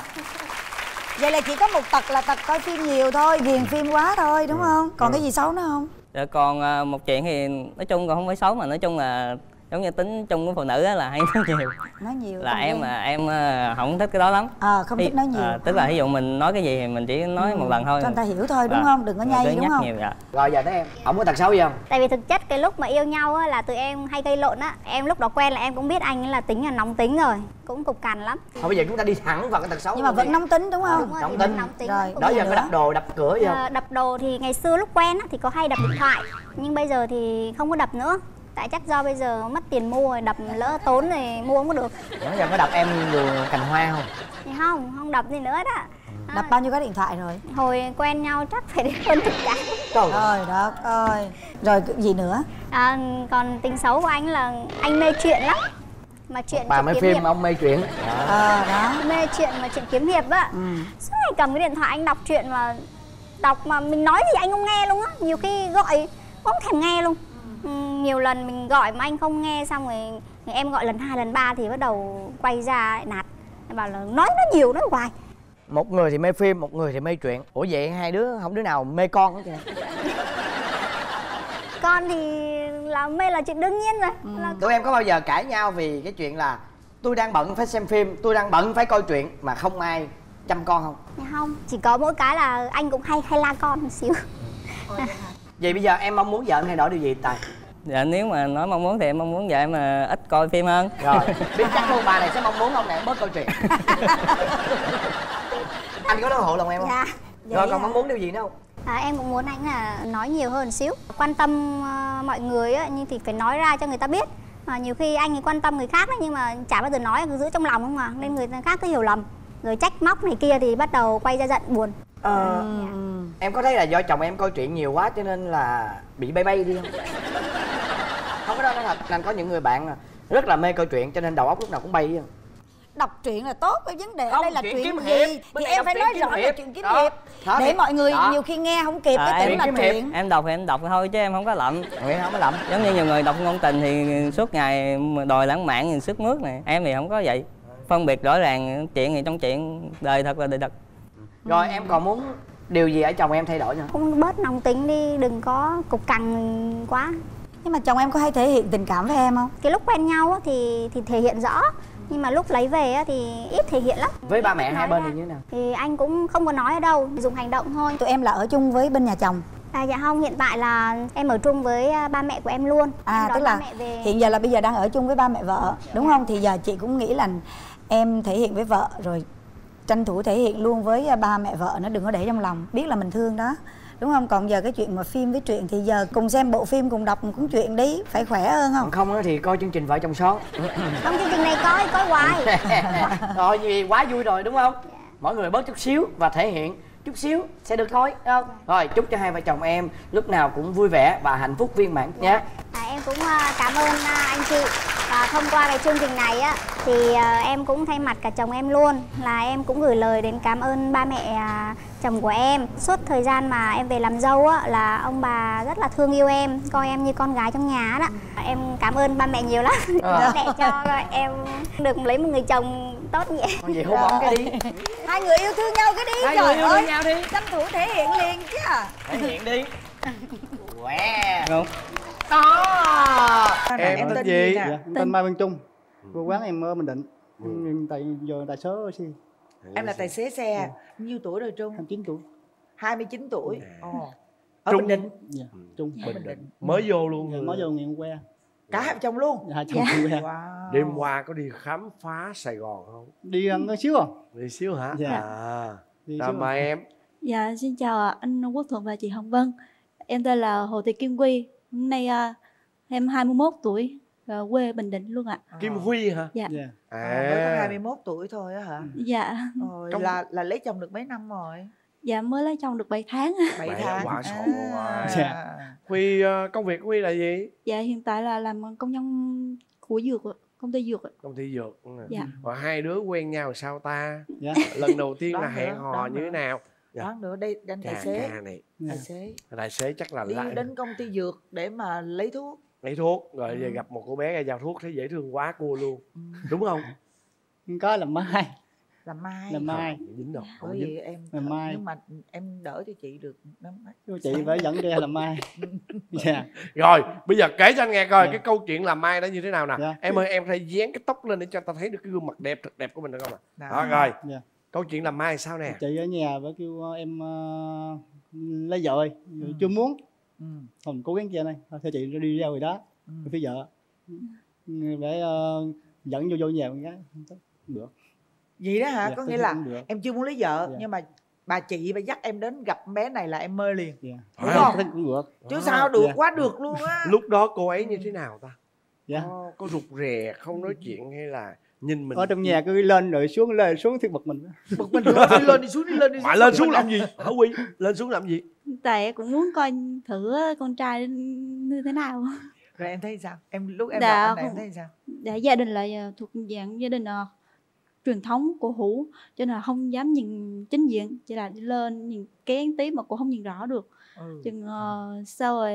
vậy là chỉ có một tật là tật coi phim nhiều thôi ghiền phim quá thôi đúng không? Còn cái gì xấu nữa không? Rồi còn à, một chuyện thì nói chung còn không phải xấu mà nói chung là giống như tính chung của phụ nữ á là hay nói nhiều. Nói nhiều là không em ghen. à, em à, không thích cái đó lắm. Ờ không Thì- thích nói nhiều. à, tức là ví dụ mình nói cái gì thì mình chỉ nói một lần thôi. Cho người ta hiểu thôi đúng À, không? Đừng có nhây đúng nhắc không? nhiều dạ rồi giờ tới em. Không có tật xấu gì không? Tại vì thực chất cái lúc mà yêu nhau á, là tụi em hay gây lộn á. Em lúc đó quen là em cũng biết anh ấy là tính là nóng tính rồi. Cũng cục cằn lắm. Thôi bây giờ chúng ta đi thẳng vào cái tật xấu nhưng mà vẫn nóng tính đúng không? đúng rồi nóng tính. nóng tính Rồi, đó giờ có đập đồ đập cửa gì không? Ờ, đập đồ thì ngày xưa lúc quen á, thì có hay đập điện thoại. Nhưng bây giờ thì không có đập nữa tại chắc do bây giờ mất tiền mua rồi đập lỡ tốn thì mua không có được. Đó giờ có đập em dù cành hoa không? Thì không không đập gì nữa đó. Đập bao nhiêu cái điện thoại rồi? Hồi quen nhau chắc phải đến hơn chục cái. Trời trời đất ơi. Rồi cái gì nữa? À, còn tính xấu của anh là anh mê chuyện lắm. Mà chuyện bà kiếm phim hiệp. ông mê chuyện. Ờ đó. Mê chuyện mà chuyện kiếm hiệp á. Ừ. suốt ngày cầm cái điện thoại anh đọc chuyện mà đọc mà mình nói gì anh không nghe luôn á. Nhiều khi gọi cũng không thèm nghe luôn. ừ, nhiều lần mình gọi mà anh không nghe xong rồi, thì em gọi lần hai lần ba thì bắt đầu quay ra lại nạt. Em bảo là nói nó nhiều nói hoài. Một người thì mê phim một người thì mê chuyện. Ủa vậy hai đứa không đứa nào mê con hết trơn. <laughs> Con thì là mê là chuyện đương nhiên rồi. Là tụi em có bao giờ cãi nhau vì cái chuyện là tôi đang bận phải xem phim tôi đang bận phải coi chuyện mà không ai chăm con không? Không chỉ có mỗi cái là anh cũng hay hay la con một xíu vậy bây giờ em mong muốn vợ em thay đổi điều gì tài? Dạ nếu mà nói mong muốn thì em mong muốn vợ em là ít coi phim hơn. Rồi <laughs> biết chắc luôn bà này sẽ mong muốn ông này bớt câu chuyện <laughs> anh có nói hộ lòng em không? Dạ rồi còn mong muốn điều gì nữa không? À, em cũng muốn anh là nói nhiều hơn xíu. Quan tâm ờ, mọi người á nhưng thì phải nói ra cho người ta biết. À, nhiều khi anh ấy quan tâm người khác ấy, nhưng mà chả bao giờ nói cứ giữ trong lòng không mà nên người ta khác cứ hiểu lầm. Rồi trách móc này kia thì bắt đầu quay ra giận buồn ờ, em có thấy là do chồng em coi chuyện nhiều quá cho nên là bị bay bay đi không? Không có đó nói thật nên có những người bạn rất là mê coi chuyện cho nên đầu óc lúc nào cũng bay đi không? đọc truyện là tốt cái vấn đề ở Không, đây là chuyện chuyện kiếm gì? hiệp. thì em phải truyện nói rõ là chuyện kiếm Đó. hiệp. Đó, để mọi người đó. nhiều khi nghe không kịp À, cái tưởng là kiếm hiệp. chuyện em đọc thì em đọc thôi chứ em không có lậm. Nguyễn không có lầm giống như nhiều người đọc ngôn tình thì suốt ngày đòi lãng mạn thì sức mướt này. Em thì không có vậy. Phân biệt rõ ràng chuyện thì trong chuyện đời thật là đời thật rồi em còn muốn điều gì ở chồng em thay đổi nữa? Cũng bớt nóng tính đi đừng có cục cằn quá. Nhưng mà chồng em có hay thể hiện tình cảm với em không? Cái lúc quen nhau á thì thì thể hiện rõ. Nhưng mà lúc lấy về á thì ít thể hiện lắm. Với ba mẹ hai bên ra. thì như thế nào? Thì anh cũng không có nói ở đâu dùng hành động thôi. Tụi em là ở chung với bên nhà chồng? À dạ không, hiện tại là em ở chung với à, ba mẹ của em luôn. à em tức là về. hiện giờ là bây giờ đang ở chung với ba mẹ vợ đúng không? Thì giờ chị cũng nghĩ là em thể hiện với vợ rồi tranh thủ thể hiện luôn với à, ba mẹ vợ nó đừng có để trong lòng biết là mình thương đó. Đúng không? Còn giờ cái chuyện mà phim với chuyện thì giờ cùng xem bộ phim cùng đọc cũng chuyện đi phải khỏe hơn không? Không thì coi chương trình vợ chồng son. <coughs> Không chương trình này coi, coi hoài. <laughs> rồi vì quá vui rồi đúng không? Mỗi người bớt chút xíu và thể hiện chút xíu sẽ được thôi không? Rồi chúc cho hai vợ chồng em lúc nào cũng vui vẻ và hạnh phúc viên mãn nhé À, em cũng à, cảm ơn à, anh chị. Và thông qua cái chương trình này á thì à, em cũng thay mặt cả chồng em luôn là em cũng gửi lời đến cảm ơn ba mẹ chồng của em. Suốt thời gian mà em về làm dâu á là ông bà rất là thương yêu em, coi em như con gái trong nhà đó. Em cảm ơn ba mẹ nhiều lắm <laughs> À. để cho em được lấy một người chồng tốt nhỉ. còn gì ấm cái đi <laughs> hai người yêu thương nhau cái đi hai trời người yêu ơi thương nhau đi tranh thủ thể hiện liền chứ thể hiện đi <laughs> Quẹ Đúng. Đó em tên gì dạ, em tên Mai Văn Trung Ừ. quê quán em ở Bình Định em tại giờ tài xế xe Em là tài xế xe, nhiêu tuổi rồi Trung? 29 tuổi 29 tuổi. Dạ. Ồ. Ở Trung. Bình Định, dạ Trung Bình Định. mới vô luôn Dạ, mới vô ngày hôm qua Cả hai vợ chồng luôn. dạ, hai chồng qua Wow. đêm qua có đi khám phá sài gòn không đi ăn có xíu à đi xíu hả Dạ. à rồi xíu à. mời em Dạ, xin chào anh Quốc Thuận và chị Hồng Vân. Em tên là Hồ Thị Kim Quy. Hôm nay à, em 21 tuổi ờ, quê Bình Định luôn ạ. Kim Huy hả? Dạ. Dạ. à, mới có 21 tuổi thôi á hả Dạ. rồi Công- là là lấy chồng được mấy năm rồi Dạ mới lấy chồng được 7 tháng. 7 Vậy là tháng sổ à. rồi. Dạ. Huy ờ, công việc của Huy là gì? Dạ hiện tại là làm công nhân của dược công ty dược ạ. Công ty dược. Dạ. Rồi hai đứa quen nhau sao ta? Dạ. Lần đầu tiên là hẹn hò như thế nào? Dạ. đoán nữa đây anh tài xế ca này. tài xế Tài xế chắc là đi lại đến công ty dược để mà lấy thuốc lấy thuốc rồi về Ừ. gặp một cô bé ra giao thuốc thấy dễ thương quá cua luôn. Đúng không? có làm mai làm mai làm mai Không dính đâu. Không dính. em Làm mai. nhưng mà em đỡ cho chị được lắm chị phải dẫn ra làm mai <laughs> dạ Rồi, bây giờ kể cho anh nghe coi Dạ. cái câu chuyện làm mai đó như thế nào nè. Dạ. Em ơi, em phải dán cái tóc lên để cho ta thấy được cái gương mặt đẹp thật đẹp của mình được không ạ? Đó. Đó, rồi. Dạ. Câu chuyện làm mai sao nè? chị ở nhà và kêu ờ, em ờ, lấy vợ rồi Ừ. chưa muốn ừ. không cố gắng chị này thôi theo chị đi ra rồi đó Ừ. phía vợ để ờ, dẫn vô vô nhà con gái được vậy đó hả Dạ, có nghĩa là em chưa muốn lấy vợ Dạ. nhưng mà bà chị bà dắt em đến gặp bé này là em mơ liền dạ Phải Đúng không? cũng được chứ Đó. sao được Dạ. quá được luôn á Lúc đó cô ấy như thế nào ta? dạ có rụt rè, không nói chuyện hay là nhìn mình? ở trong nhà cứ lên rồi xuống lên xuống thì bực mình bực mình rồi đi lên đi xuống đi lên đi xuống Mà lên xuống làm gì? Hả Huy? Lên xuống làm gì? Tại cũng muốn coi thử con trai như thế nào. rồi em thấy sao em lúc em Dạ, gặp anh này em thấy sao Dạ, gia đình là ờ, thuộc dạng gia đình ờ, truyền thống cổ hủ cho nên là không dám nhìn chính diện chỉ là đi lên nhìn kén tí mà cũng không nhìn rõ được ừ. chừng ờ, sau rồi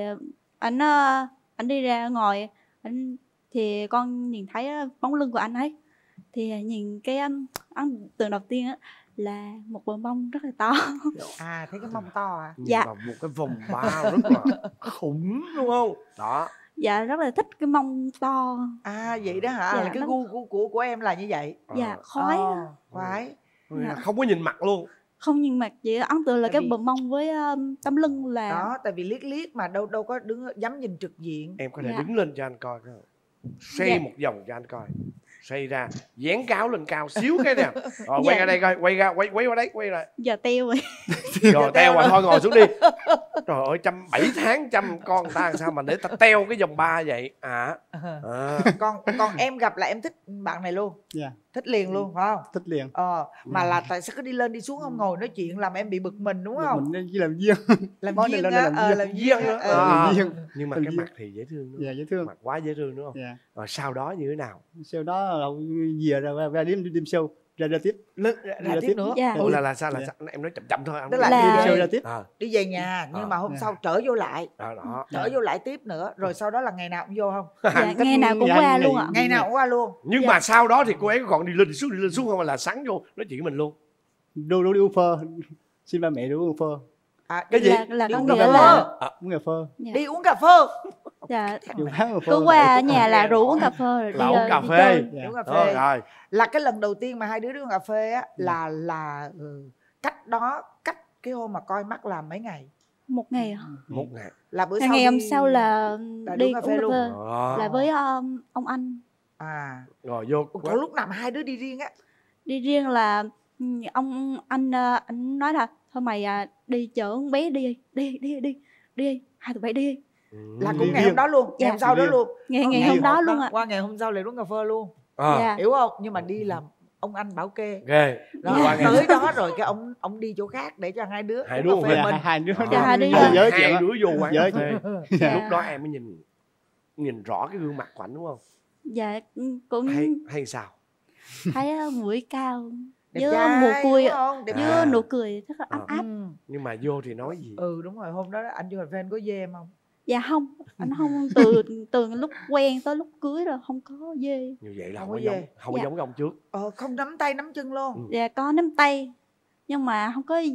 ảnh ờ, ảnh đi ra ngoài ảnh thì con nhìn thấy bóng lưng của anh ấy thì nhìn cái um, ấn tượng đầu tiên á là một bờ mông rất là to à thấy cái mông to à Nhìn Dạ. vào một cái vòng bao rất là khủng đúng không? Đó. dạ rất là thích cái mông to à vậy đó hả Dạ, là cái nó- gu của của của em là như vậy dạ Ờ, khoái Ờ, khoái có nghĩa là không có nhìn mặt luôn. không nhìn mặt chỉ ấn tượng là Tại cái vì- bờ mông với um, tấm lưng là đó tại vì liếc liếc mà đâu đâu có đứng dám nhìn trực diện Em có thể Dạ. đứng lên cho anh coi. Xoay Dạ. một vòng cho anh coi. Xoay ra, dán cáo lên cao xíu cái nè. <laughs> Rồi quay Dạ. ra đây coi, quay ra, quay quay qua đây, quay ra. giờ teo rồi <laughs> Rồi teo rồi thôi ngồi xuống đi. <laughs> Trời ơi, chăm 7 tháng chăm con ta làm sao mà để ta teo cái vòng ba vậy? À. à. còn còn em gặp là em thích bạn này luôn dạ thích liền luôn phải không thích liền ờ mà là <laughs> tại sao cứ đi lên đi xuống không ngồi nói chuyện làm em bị bực mình đúng không mình nên chỉ làm <laughs> làm Món này viên lên á làm ờ, làm á À. ờ. làm viên <laughs> Nhưng mà Làm cái viên. mặt thì dễ thương đúng không? dạ dễ thương Mặt quá dễ thương đúng không? dạ Rồi sau đó như thế nào? sau đó là về ra ra, ra đêm đêm show ra ra tiếp. Lên- Đi ra ra tiếp tiếp. nữa. Dạ. Ủa là là sao là Dạ. sao? Em nói chậm chậm thôi. Tức là Là- đêm show ra đi, tiếp. À, đi về nhà nhưng Ờ. mà hôm Dạ. sau trở vô lại. Đó, đó. trở vô lại tiếp nữa rồi sau đó là ngày nào cũng vô không? Dạ, ngày nào cũng dạ, qua luôn ạ. Ngày nào cũng qua luôn. Nhưng Dạ. mà sau đó thì cô ấy còn đi lên đi xuống đi lên xuống không? Hay là sắn vô nói chuyện với mình luôn. đu đu đi uống phơ. Xin ba mẹ đi uống phơ. À, Cái gì? là, là Đi uống nghĩa cà phê. là uống cà phơ. Dạ, đi uống cà phê dạ, cứ qua ở nhà là rủ uống cà phê rồi đi, Là uống ờ, cà phê. Dạ. uống cà phê rồi. là cái lần đầu tiên mà hai đứa đi uống cà phê á là là ừ, cách đó cách cái hôm mà coi mắt là mấy ngày một ngày à. Một ngày. là bữa ngày, sau ngày hôm sau là đi uống cà uống phê luôn. là với um, ông anh à Rồi vô. còn lúc nào mà hai đứa đi riêng á đi riêng là ừ, ông anh ờ, anh nói là thôi mày à, đi chở con bé đi đi đi đi đi hai tụi bay đi. Là Đi cũng ngày hôm đó luôn ngày Dạ. hôm sau đó luôn ngày ngày hôm đó luôn ạ qua ngày hôm sau lại uống cà phê luôn À, dạ hiểu không nhưng mà đi làm ông anh bảo kê ghê. đó, Qua ngày tới đó rồi cái ông ông đi chỗ khác để cho hai đứa Hai đứa cà uống phê dạ, mình hai, đứa. Dạ, hai đứa Dạ, vô. giới chuyện hai đứa vô quán Giới. Dạ. Lúc đó em mới nhìn nhìn rõ cái gương mặt của ảnh đúng không? dạ ừ, cũng Hay hay sao? thấy ờ, mũi cao với trai không đẹp với À. nụ cười rất là ấm Ờ. áp ừ. Nhưng mà vô thì nói gì? ừ đúng rồi hôm đó anh phê anh có dê em không dạ không <laughs> anh không từ từ lúc quen tới lúc cưới rồi không có dê Như vậy là Không không, có có giống về. không có Dạ. giống ông trước. ờ không nắm tay nắm chân luôn Ừ. dạ có nắm tay nhưng mà không có ừ,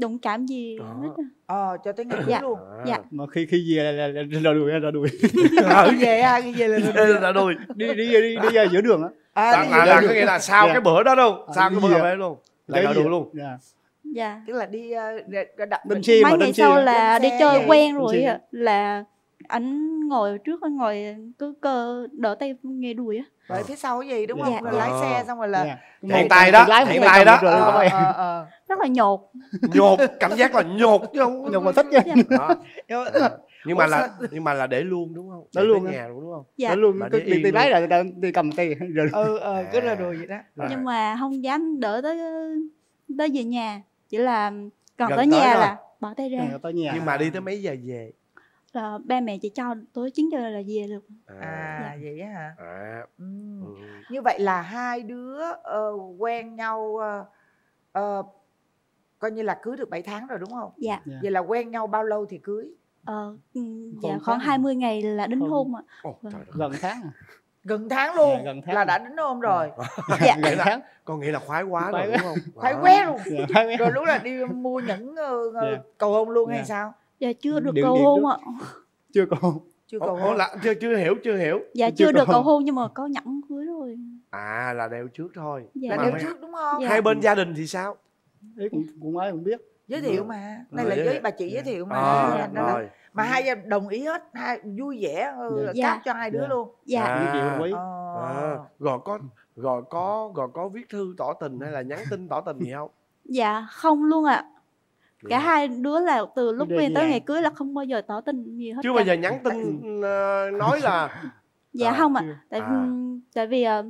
đụng chạm gì Đó. hết ờ cho tới ngày cưới Dạ. luôn À. Dạ. mà khi khi về là là, là, là đuổi là đuổi <laughs> đi về à đi về là là đôi. đi đi đi đi ra giữa đường á à, Là, đi là, về là là- có nghĩa là sau Dạ. cái bữa đó luôn, À, sau đi cái bữa về. phê luôn. Là gọi về. được luôn. dạ dạ tức là đi ờ, để- để đặt Đâm chi mà mấy đâm ngày chi sau à? là đi chơi vậy. quen Đâm rồi là ảnh ngồi trước anh ngồi cứ cơ đỡ tay nghe đùi á ở phía sau cái gì đúng Dạ, không rồi dạ. lái xe xong rồi là Dạ. Hẹn Một- tài đó, hẹn tay đó. rồi, ờ, ờ, ờ. rất là nhột Nhột, cảm giác là nhột chứ không. nhột mà thích chứ Đó. Nhưng mà- mà là nhưng mà là để luôn đúng không Để để luôn nhà luôn đúng không dạ Nó luôn cứ để đi, đi lái rồi người ta đi cầm tiền rồi ừ ờ cứ là À. rồi vậy đó À. nhưng mà không dám đỡ tới tới về nhà chỉ là còn Gần tới tới nhà rồi. là bỏ tay ra tới nhà nhưng mà đi tới mấy giờ về là ba mẹ chỉ cho tối 9 giờ là về được à vậy á hả à ừ. ừ. như vậy là hai đứa ờ, quen nhau ờ, ờ, coi như là cưới được 7 tháng rồi đúng không dạ Dạ. vậy là quen nhau bao lâu thì cưới ờ, dạ khoảng tháng. 20 ngày là đính Hôn. ạ Ồ, đất gần tháng à. Gần tháng luôn Dạ, gần tháng. là đã đính hôn rồi. Dạ. Gần tháng con nghĩ là khoái quá Khoái rồi quá. đúng không? <laughs> Khoái Đó. quá luôn. Dạ, rồi lúc là đi mua những ờ, ờ, Dạ. cầu hôn luôn hay Dạ. sao? Dạ chưa được Điện- cầu hôn ạ. Chưa còn chưa Ồ, cầu hôn là chưa chưa hiểu chưa hiểu. Dạ Chưa chưa được cầu cầu hôn. hôn nhưng mà có nhẫn cưới rồi. À là đeo trước thôi. Dạ. là đeo trước đúng không? Dạ. hai bên gia đình thì sao? Ấy cũng cũng ai cũng biết. Giới thiệu mà. Đây Ừ, là giới bà chị giới thiệu mà. À, rồi mà hai gia đồng ý hết hai vui vẻ ừ, Dạ. cáp cho hai đứa Dạ. luôn dạ À. Giới thiệu quý Ờ. à, rồi có rồi có rồi có viết thư tỏ tình hay là nhắn tin tỏ tình gì không dạ không luôn ạ cả hai đứa là từ lúc quen về tới ngày cưới là không bao giờ tỏ tình gì hết chưa bao giờ nhắn tin ờ, nói là <laughs> dạ À, không ạ chưa. tại À. tại vì ờ,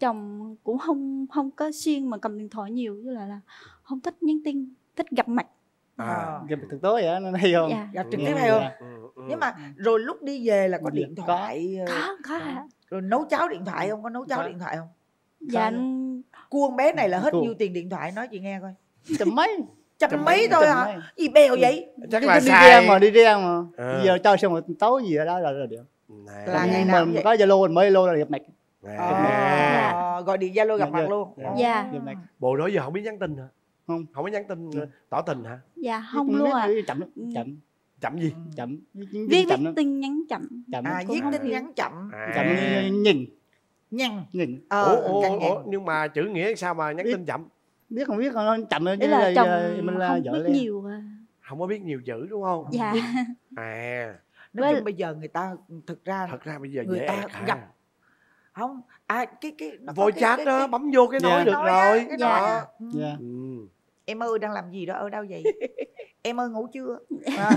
chồng cũng không không có xuyên mà cầm điện thoại nhiều với lại là không thích nhắn tin thích gặp mặt à, Ờ. gặp thực tế vậy nó hay không? Dạ. Gặp trực Ừ, tiếp hay không? Dạ. ừ, ừ. nhưng mà rồi lúc đi về là có Dạ, điện có. thoại ờ, có có. Ạ rồi nấu cháo điện thoại không? Có nấu cháo Có. điện thoại không? Dạ cu con bé này là hết nhiêu tiền điện thoại? Nói chị nghe coi. Chấm mấy. Trăm mấy thôi hả? mấy. gì bèo vậy? Chắc Đi- là đi xài ra mà đi ra mà. À. giờ chơi xong rồi tối gì ở đó là là được Là ngày nào mình có zalo mình mới zalo là gặp mặt nè. Ờ, gọi điện zalo gặp Dạ, mặt dạ. luôn. Dạ. Dạ. bộ đó giờ không biết nhắn tin hả Không. không có nhắn tin Dạ. tỏ tình hả? Dạ không Biết- luôn ạ. biết chậm chậm. Chậm gì? Chậm. Viết viết chậm tin nhắn chậm. Chậm à viết không tin nhắn chậm. À. chậm nhìn nhăn nhìn ờ ủa, ủa, ủa, nhưng mà chữ nghĩa sao mà nhắn tin chậm? Biết không biết nó chậm rồi ý là chồng mình là không vợ biết lên nhiều à. không có biết nhiều chữ đúng không? Dạ. À. Nói chung bây giờ người ta thực ra thật ra bây giờ người dễ ta gặp không à cái cái nó voi chat đó cái- bấm vô cái Dạ. nói được nói á, rồi cái Dạ. nói á. Ừ. dạ Ừ. em ơi đang làm gì đó ở đâu vậy <laughs> em ơi ngủ chưa à,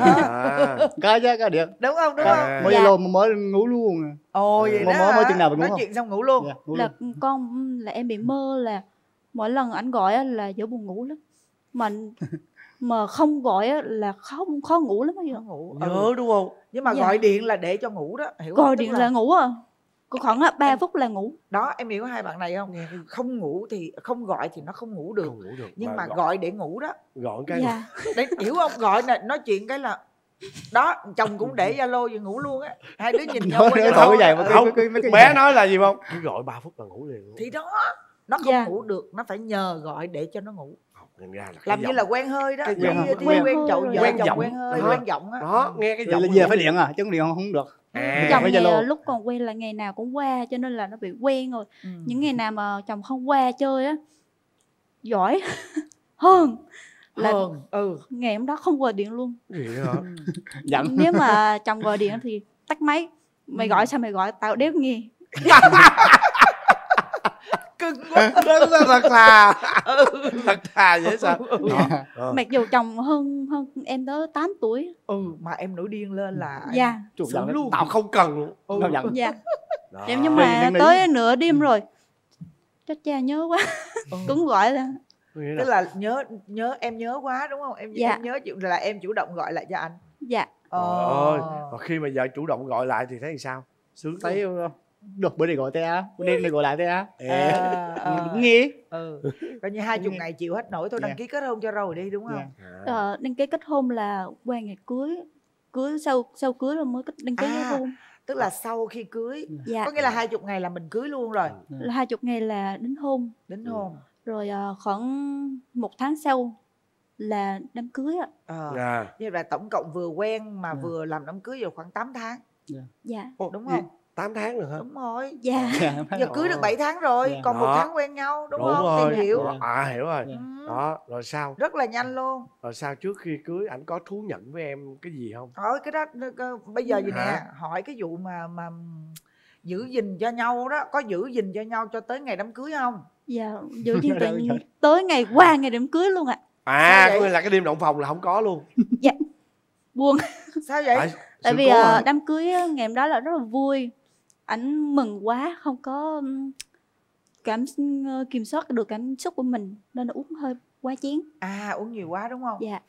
<laughs> có chứ có được đúng không đúng không mới Dạ. zalo mà mới ngủ luôn à. ồ vậy Mà đó mới- mới chừng nào mà ngủ nói không? chuyện xong ngủ luôn Dạ, ngủ là luôn. con là em bị mơ là mỗi lần anh gọi á là dở buồn ngủ lắm mà mà không gọi á là khó khó ngủ lắm bây giờ Khó ngủ ừ. nhớ đúng không nhưng mà Dạ. gọi điện là để cho ngủ đó hiểu không? gọi Tức điện là ngủ à khoảng là 3 phút là ngủ đó em hiểu hai bạn này không cái không ngủ thì không gọi thì nó không ngủ được không ngủ được nhưng mà gọi, gọi để ngủ đó gọi cái dạ đấy hiểu không gọi nè nói chuyện cái là đó chồng cũng để <laughs> zalo rồi ngủ luôn á hai đứa nhìn nhau Nói cái cái đó. vậy mà không cái- cái- mấy cái bé nói là gì không cứ gọi 3 phút là ngủ liền luôn thì đó nó không Dạ. ngủ được nó phải nhờ gọi để cho nó ngủ ra là cái làm như giọng. là quen hơi đó cái Thi- giọng. thi Quen quen hơi chậu rồi. vợ Quen chồng giọng. quen hơi Đó. quen giọng á đó nghe cái Vậy giọng là nó về ngủ phải liền. điện à chứ không điện không được à, chồng với này Zalo. À, lúc còn quen là ngày nào cũng qua cho nên là nó bị quen rồi. Ừ. những ngày nào mà chồng không qua chơi á giỏi <laughs> hơn là hơn ừ. ngày hôm đó không gọi điện luôn. Gì hả? <laughs> Giận. Nếu mà chồng gọi điện thì tắt máy mày Ừ. gọi sao mày gọi tao đéo nghe <laughs> cưng quá rất là thật thà <laughs> thật thà vậy sao Dạ. Ờ. mặc dù chồng hơn hơn em tới 8 tuổi ừ mà em nổi điên lên là anh dạ xử giận luôn tao không cần luôn ừ. Tao giận. dạ Đó. Em nhưng Đi, mà nỉ. tới nửa đêm rồi Chết cha nhớ quá Ừ. Cũng gọi là tức là nhớ nhớ em nhớ quá đúng không em Dạ. em nhớ chịu là em chủ động gọi lại cho anh Dạ Trời ơi, và khi mà vợ chủ động gọi lại thì thấy sao sướng thấy không? Được bữa nay gọi ta bữa nay này gọi lại ta Ê, Ờ, ờ, đúng nghe ừ coi như hai chục ngày chịu hết nổi thôi đăng Dạ. ký kết hôn cho rồi đi đúng không? Dạ. à, ờ, Đăng ký kết hôn là qua ngày cưới Cưới sau sau cưới rồi mới kết- đăng ký À. kết hôn. tức là sau khi cưới. Dạ. Có nghĩa là hai chục ngày là mình cưới luôn rồi. Là hai chục ngày là đính hôn. Đính hôn. Rồi ờ, khoảng một tháng sau là đám cưới ạ. Ờ à. như là tổng cộng vừa quen mà Dạ. vừa làm đám cưới vào khoảng 8 tháng. Dạ. Ồ, Đúng không? 8 tháng nữa hả? Đúng rồi Dạ. <laughs> Giờ cưới được 7 tháng rồi Dạ. còn một tháng quen nhau đúng, đúng không? Rồi. tìm hiểu. Dạ. à hiểu rồi. Dạ. Ừ. đó rồi sao? Rất là nhanh luôn. Rồi sao trước khi cưới ảnh có thú nhận với em cái gì không? Hỏi cái đó bây giờ gì nè hỏi cái vụ mà mà giữ gìn cho nhau đó có giữ gìn cho nhau cho tới ngày đám cưới không? Dạ giữ gìn <laughs> tự nhiên tới ngày qua ngày đám cưới luôn ạ. À vậy? có nghĩa là cái đêm động phòng là không có luôn. Buồn. Sao vậy? Tại, tại vì ờ, hả? đám cưới ngày hôm đó là rất là vui ảnh mừng quá không có cảm ờ, kiểm soát được cảm xúc của mình nên là uống hơi quá chén à uống nhiều quá đúng không dạ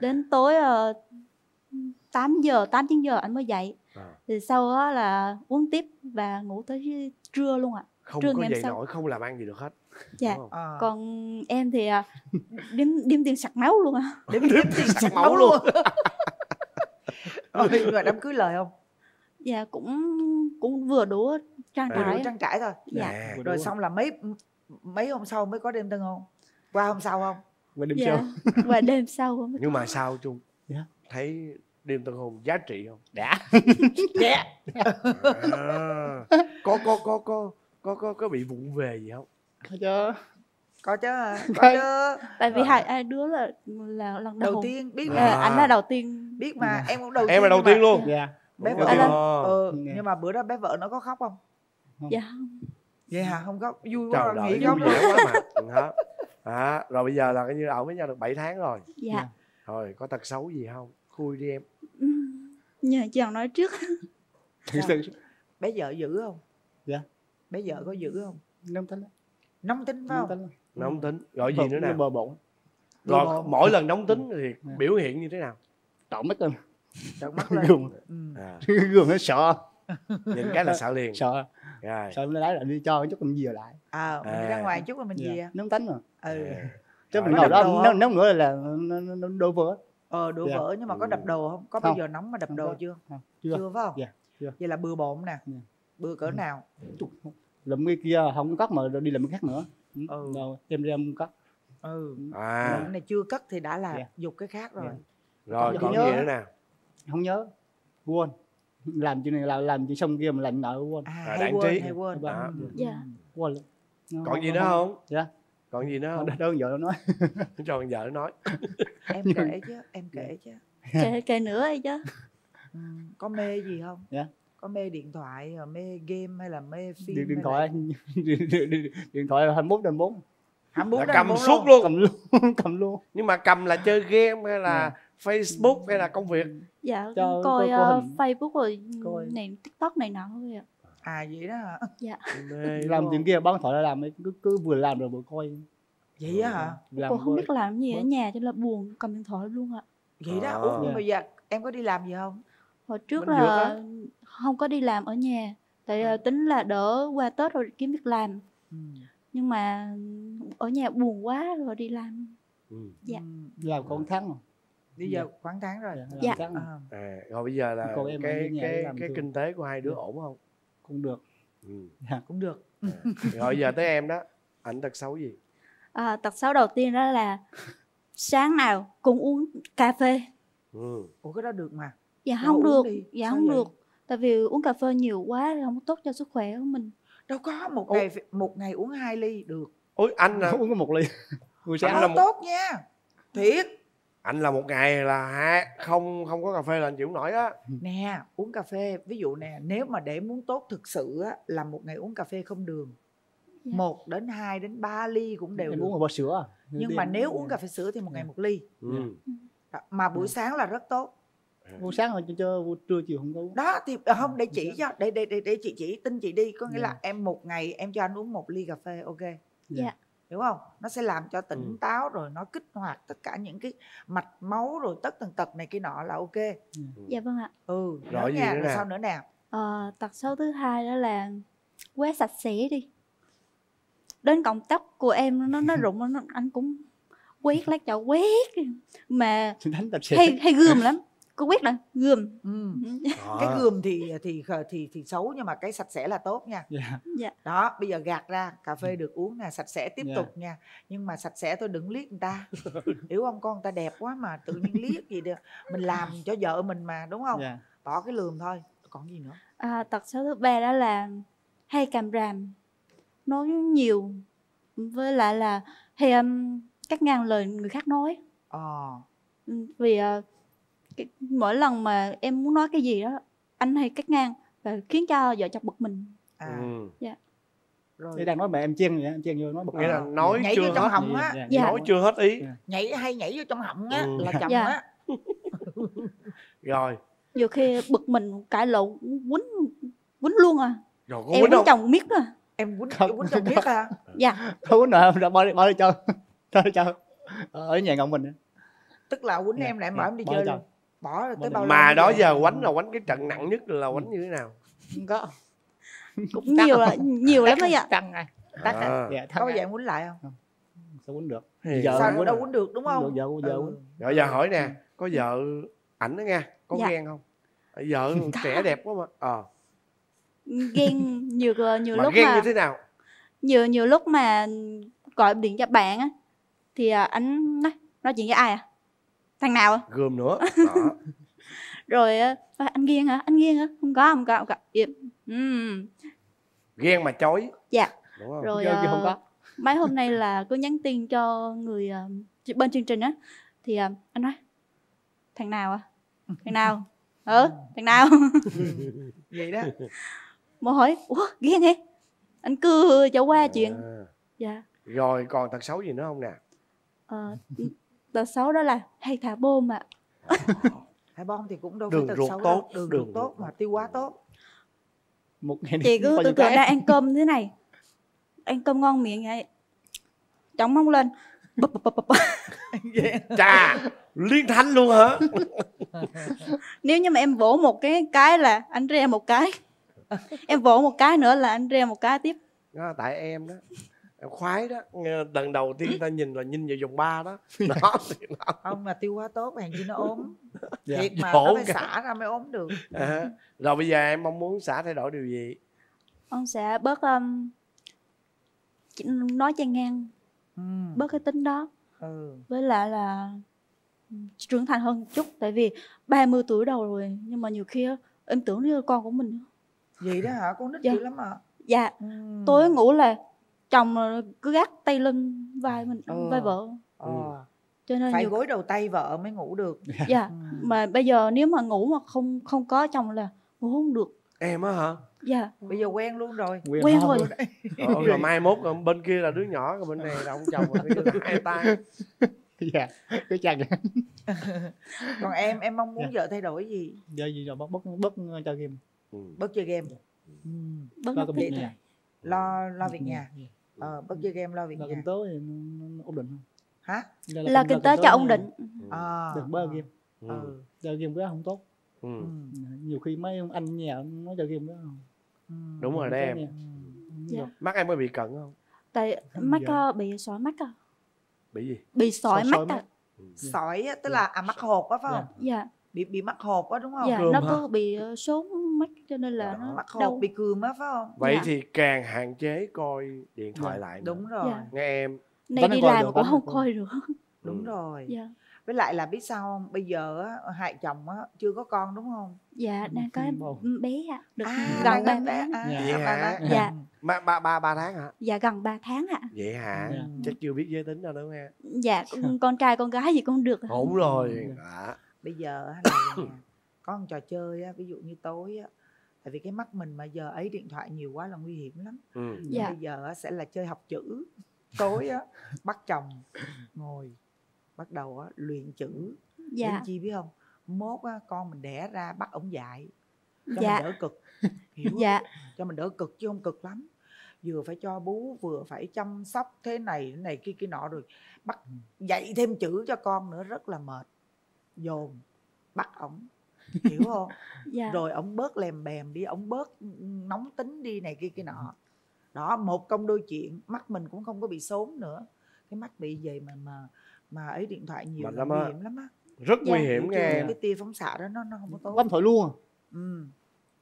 đến tối uh, 8 giờ 8 9 giờ anh mới dậy À. thì sau đó là uống tiếp và ngủ tới trưa luôn ạ không trưa có ngày dậy sau. nổi không làm ăn gì được hết dạ? Ờ. còn em thì à, đếm đếm tiền sặc máu luôn ạ <laughs> đếm đếm tiền sặc máu luôn. <laughs> mà đám cưới lời không dạ cũng cũng vừa đủ trang vừa đủ trải trang trải thôi. Dạ. Nè, rồi xong là mấy mấy hôm sau mới có đêm tân hôn? Qua hôm sau không? Qua đêm dạ. sau. <laughs> Và đêm sau mới nhưng mà sao chung? Dạ. thấy đêm tân hôn giá trị không? Đã. <laughs> Dạ. À, có có có có có có có bị vụng về gì không? Thấy chưa có chứ có chứ. Tại vì hai hai đứa là là lần đầu, đầu tiên biết Dạ, mà À. anh là đầu tiên. Biết mà em cũng đầu tiên em là đầu tiên luôn. Dạ bé vợ nó- ừ, Dạ. nhưng mà bữa đó bé vợ nó có khóc không? Dạ vậy hả? Không khóc. Vui quá nghĩ vui khóc. vẻ quá mà. Ừ, <laughs> hả? À, rồi bây giờ là coi như ở với nhau được 7 tháng rồi. Dạ. Rồi có tật xấu gì không? Khui đi em. Ừm, nhờ chồng nói trước. Sự <laughs> bé vợ dữ không? Dạ. bé vợ có dữ không? Nóng tính. Nóng tính phải không nóng tính. Rồi gì nữa nào bờ bộn rồi mỗi lần nóng tính thì Dạ. biểu hiện như thế nào? Trộn mất lên trợn mắt <laughs> lên. Gương ừ. à, <laughs> gương nó sợ. Nhìn cái là sợ liền. Sợ. Rồi. Sợ nó đá lại đi cho chút mình về lại. À mình đi À. ra ngoài chút rồi mình Dạ. về nóng tính mà ừ. À. chứ Rồi, mình ngồi đó không? nóng nữa là nó nó nó đổ vỡ. Ờ đổ Dạ. vỡ nhưng mà có Ừ. đập đồ không? Có bao giờ nóng mà đập đồ chưa? Chưa. chưa phải không? Dạ, chưa. vậy là bừa bộn nè. Bừa cỡ nào? Lụm cái kia không cắt mà đi làm cái khác nữa. Ừ. rồi em ra em cắt. Ừ. À. Này chưa cất thì đã là Dạ. dục cái khác rồi. Dạ. rồi còn nhớ. gì nữa nào không nhớ. Quên. Làm chuyện này làm làm chuyện xong kia mà lạnh nợ quên. À, À, hay quên trí. hay quên. Dạ. Quên luôn. Nó còn gì nữa không. dạ. Còn gì nữa không? Đơn vợ nó nói. Cho con vợ nói. Em kể chứ em kể chứ. Kể kể nữa ấy chứ. Ừ. có mê gì không? Dạ. có mê điện thoại rồi mê game hay là mê phim điện, <laughs> điện hay thoại. điện, thoại 21 trên 4 là... là cầm suốt luôn. cầm luôn <laughs> cầm luôn. Nhưng mà cầm là chơi game hay là Facebook hay là công việc dạ Cho coi cô- cô ờ, hình. facebook rồi Coi. này tiktok này nọ thôi ạ à vậy đó hả <laughs> Mê làm không? kia bán điện thoại ra làm cứ cứ vừa làm rồi vừa coi vậy á hả làm cô không coi. biết làm gì ở nhà cho nên là buồn cầm điện thoại luôn ạ vậy đó À. ủa nhưng Dạ. mà giờ em có đi làm gì không hồi trước Bên là không có đi làm ở nhà tại ờ, tính là đỡ qua tết rồi kiếm việc làm ừ. nhưng mà ở nhà buồn quá rồi đi làm Ừ. Dạ. Ừ. làm còn tháng rồi bây giờ khoảng tháng rồi Dạ. tháng rồi. à. à, rồi bây giờ là Còn em cái cái cái thương. kinh tế của hai đứa Dạ. ổn không cũng được ừ. cũng được à. rồi giờ tới em đó ảnh tật xấu gì à, tật xấu đầu tiên đó là sáng nào cũng uống cà phê ừ. ủa cái đó được mà dạ không được đi, dạ sao không vậy? được tại vì uống cà phê nhiều quá thì không tốt cho sức khỏe của mình đâu có một ngày một ngày uống hai ly được ôi anh là uống có một ly buổi Anh sáng là một- tốt nha thiệt anh là một ngày là không không có cà phê là anh chịu nổi á. Nè uống cà phê ví dụ nè nếu mà để muốn tốt thực sự á là một ngày uống cà phê không đường. Dạ. một đến hai đến ba ly cũng đều em được. uống một bò sữa à. nhưng Đi mà em- nếu uống cà phê sữa thì một ngày Dạ. một ly. Ừ. Đó, mà buổi sáng là rất tốt. Buổi sáng rồi cho, cho trưa chiều không có uống. Đó thì à, không để chỉ cho để để để, để chị chỉ tin chị đi. Có nghĩa Dạ. là em một ngày em cho anh uống một ly cà phê ok. Dạ hiểu không? Nó sẽ làm cho tỉnh Ừ. táo rồi nó kích hoạt tất cả những cái mạch máu rồi tất tần tật này kia nọ là ok. Dạ vâng ạ. Ừ Rồi gì nha nữa rồi nè? sau nữa nè. Ờ, tật xấu thứ hai đó là quá sạch sẽ đi. Đến cọng tóc của em nó nó rụng nó anh cũng quét lát chợ quét. <laughs> Mà hay hay gườm lắm cô quét là gườm. Ừ. <laughs> Đó. cái gườm thì thì thì thì xấu nhưng mà cái sạch sẽ là tốt nha. Dạ. Dạ. Đó bây giờ gạt ra cà phê được uống nè sạch sẽ tiếp Dạ. tục nha. Nhưng mà sạch sẽ tôi đừng liếc người ta. <laughs> Hiểu không? Con người ta đẹp quá mà tự nhiên liếc gì được. Mình làm cho vợ mình mà đúng không? Dạ. Bỏ cái lườm thôi. Còn gì nữa? À, tật xấu thứ ba đó là hay càm ràm. Nói nhiều với lại là hay um, cắt ngang lời người khác nói. Ờ. Ừ, vì ờ, cái, mỗi lần mà em muốn nói cái gì đó anh hay cắt ngang và khiến cho vợ chồng bực mình. À. Ừ. rồi. Thế đang nói mà em chen vậy em chen vô nói bật nghĩa là nói nhảy chưa vô trong hết. họng á. Dạ. nói chưa hết ý. Dạ. nhảy hay nhảy vô trong họng á Ừ. là chồng Dạ. á. Rồi. Nhiều khi bực mình cãi lộn quýnh quýnh luôn à. Rồi có em quýnh quýnh không? chồng miết à em quýnh Không. quýnh chồng biết à. Dạ. Không có nợ rồi bỏ đi bỏ đi cho <laughs> cho đi cho. Ở nhà ngọn mình á. tức là quýnh Dạ, em là em dạ, bỏ em đi bỏ chơi luôn bỏ rồi tới bao mà đó giờ quánh là quánh cái trận nặng nhất là quánh như thế nào? Không có. Cũng nhiều là nhiều lắm đấy ạ. Tăng ai Tắc à? À. dạ có em quýnh lại không? Sao quýnh được? Thì Giờ sao quýnh đâu à. quýnh được đúng không? Giờ giờ giờ Ừ. quýnh. rồi giờ hỏi nè có vợ ảnh đó nha có Dạ. ghen không? Vợ trẻ đẹp quá mà. Ờ. Ghen nhiều nhiều mà lúc ghen mà như thế nào? Nhiều nhiều lúc mà gọi điện cho bạn á thì à, anh nói nói chuyện với ai à thằng nào? À? gườm nữa. <laughs> Đó. rồi à, anh ghen hả? Anh ghen hả? Không có không có không có. Im. Ừm. ghen mà chối. Dạ. Đúng không? Rồi Ghen chứ không có. mấy hôm nay là cứ nhắn tin cho người à, bên chương trình á. Thì à, anh nói thằng nào à? Thằng nào? <laughs> Ừ thằng nào? <laughs> Vậy đó. Mà hỏi ủa ghen hả anh cứ cho qua chuyện. À. dạ. Rồi còn tật xấu gì nữa không nè? Ờ, tật xấu đó là hay thả bom ạ. <laughs> Hai bom thì cũng đâu Đường phải tật xấu tốt, đâu. đường, đường ruột tốt mà tiêu hóa tốt. Một ngày chị đi cứ tưởng tượng đang ăn cơm thế này. Ăn cơm ngon miệng vậy. Chóng mông lên. Bập bập bập bập. <laughs> chà liên thanh luôn hả? Nếu như mà em vỗ một cái cái là anh re một cái. Em vỗ một cái nữa là anh re một cái tiếp. Đó, tại em đó. em khoái đó lần đầu tiên ta nhìn là nhìn vào vòng ba đó <laughs> thì nó không mà tiêu hóa tốt hèn chi nó ốm Dạ. thiệt mà Khổ nó phải cả. xả ra mới ốm được À, rồi bây giờ em mong muốn xã thay đổi điều gì ông sẽ bớt um, nói chan ngang ừ. bớt cái tính đó ừ. với lại là ừ, trưởng thành hơn một chút tại vì 30 tuổi đầu rồi nhưng mà nhiều khi á, em tưởng như là con của mình vậy đó hả con nít Dạ. dữ lắm à dạ ừ. tối ngủ là chồng cứ gác tay lưng vai mình Ừ. vai vợ ờ. cho nên phải nhiều gối đầu tay vợ mới ngủ được dạ Ừ. mà bây giờ nếu mà ngủ mà không không có chồng là ngủ không được em á hả dạ bây giờ quen luôn rồi quen ho. rồi rồi, <laughs> rồi mai mốt rồi bên kia là đứa nhỏ rồi bên này là ông chồng bên kia là hai tay <laughs> dạ cái chàng <laughs> còn em em mong muốn Dạ. vợ thay đổi gì giờ gì rồi bớt bớt bớt cho game ừ. bớt chơi game ừ. bớt lo việc nhà lo lo việc nhà Dạ. Ờ, bớt chơi game lo việc lo nhà. Kinh tế thì nó, nó ổn định không? Hả? Lo- là kinh tế cho ổn định. à, đừng bớt game. Ừ. ừ. chơi game cái không tốt. Ừ. Ừ. nhiều khi mấy ông anh nhà nó chơi game đó không. Ừ. đúng rồi đó em. Ừ. Dạ. mắt em có bị cận không? Tại Không mắt ờ, bị sỏi mắt à? Bị gì? Bị sỏi Sỏi- mắt sỏi à? mắt. sỏi á, tức là à mắc hột á phải Dạ. không? Dạ. Bị bị mắc hột á đúng không? Dạ nó hả? cứ bị ờ, mắt cho nên là nó mắc hột đau bị cườm á phải không vậy Dạ. thì càng hạn chế coi điện thoại Dạ. lại nữa. đúng rồi Dạ. nghe em này đi làm cũng không coi. được đúng Ừ. rồi dạ với lại là biết sao không bây giờ á hai chồng á chưa có con đúng không dạ đang có bé ạ được à gần ba tháng à, Vậy ba hả? tháng. Dạ. ba ba ba ba tháng hả dạ gần 3 tháng ạ vậy hả Dạ. chắc chưa biết giới tính đâu đúng không em dạ con, trai con gái gì cũng được ạ. ổn rồi à. bây giờ là <coughs> có một trò chơi á ví dụ như tối á tại vì cái mắt mình mà giờ ấy điện thoại nhiều quá là nguy hiểm lắm ừ. Dạ. bây giờ á, sẽ là chơi học chữ tối á bắt chồng ngồi bắt đầu á luyện chữ dạ Đến chi biết không mốt á, con mình đẻ ra bắt ổng dạy cho Dạ. mình đỡ cực hiểu không? dạ cho mình đỡ cực chứ không cực lắm vừa phải cho bú vừa phải chăm sóc thế này thế này kia kia nọ rồi bắt dạy thêm chữ cho con nữa rất là mệt dồn bắt ổng hiểu không? Dạ. Rồi ổng bớt lèm bèm đi ổng bớt nóng tính đi này kia kia nọ. Đó một công đôi chuyện mắt mình cũng không có bị sốn nữa. Cái mắt bị vậy mà mà mà ấy điện thoại nhiều lắm nguy á. hiểm lắm á. Rất Dạ. nguy hiểm nghe cái tia phóng xạ đó nó nó không có tốt. Bấm thổi luôn à? Ừ.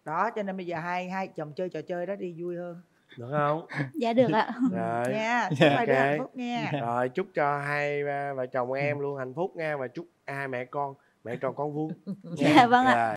đó cho nên bây giờ hai hai chồng chơi trò chơi đó đi vui hơn. Được không? <laughs> Dạ được ạ. <laughs> Rồi. Nha chúc Dạ. hai đứa hạnh Ok. phúc nha. Rồi chúc cho hai à, vợ chồng em luôn hạnh phúc nha và chúc hai mẹ con mẹ tròn con vuông <laughs> dạ vâng ạ Rồi.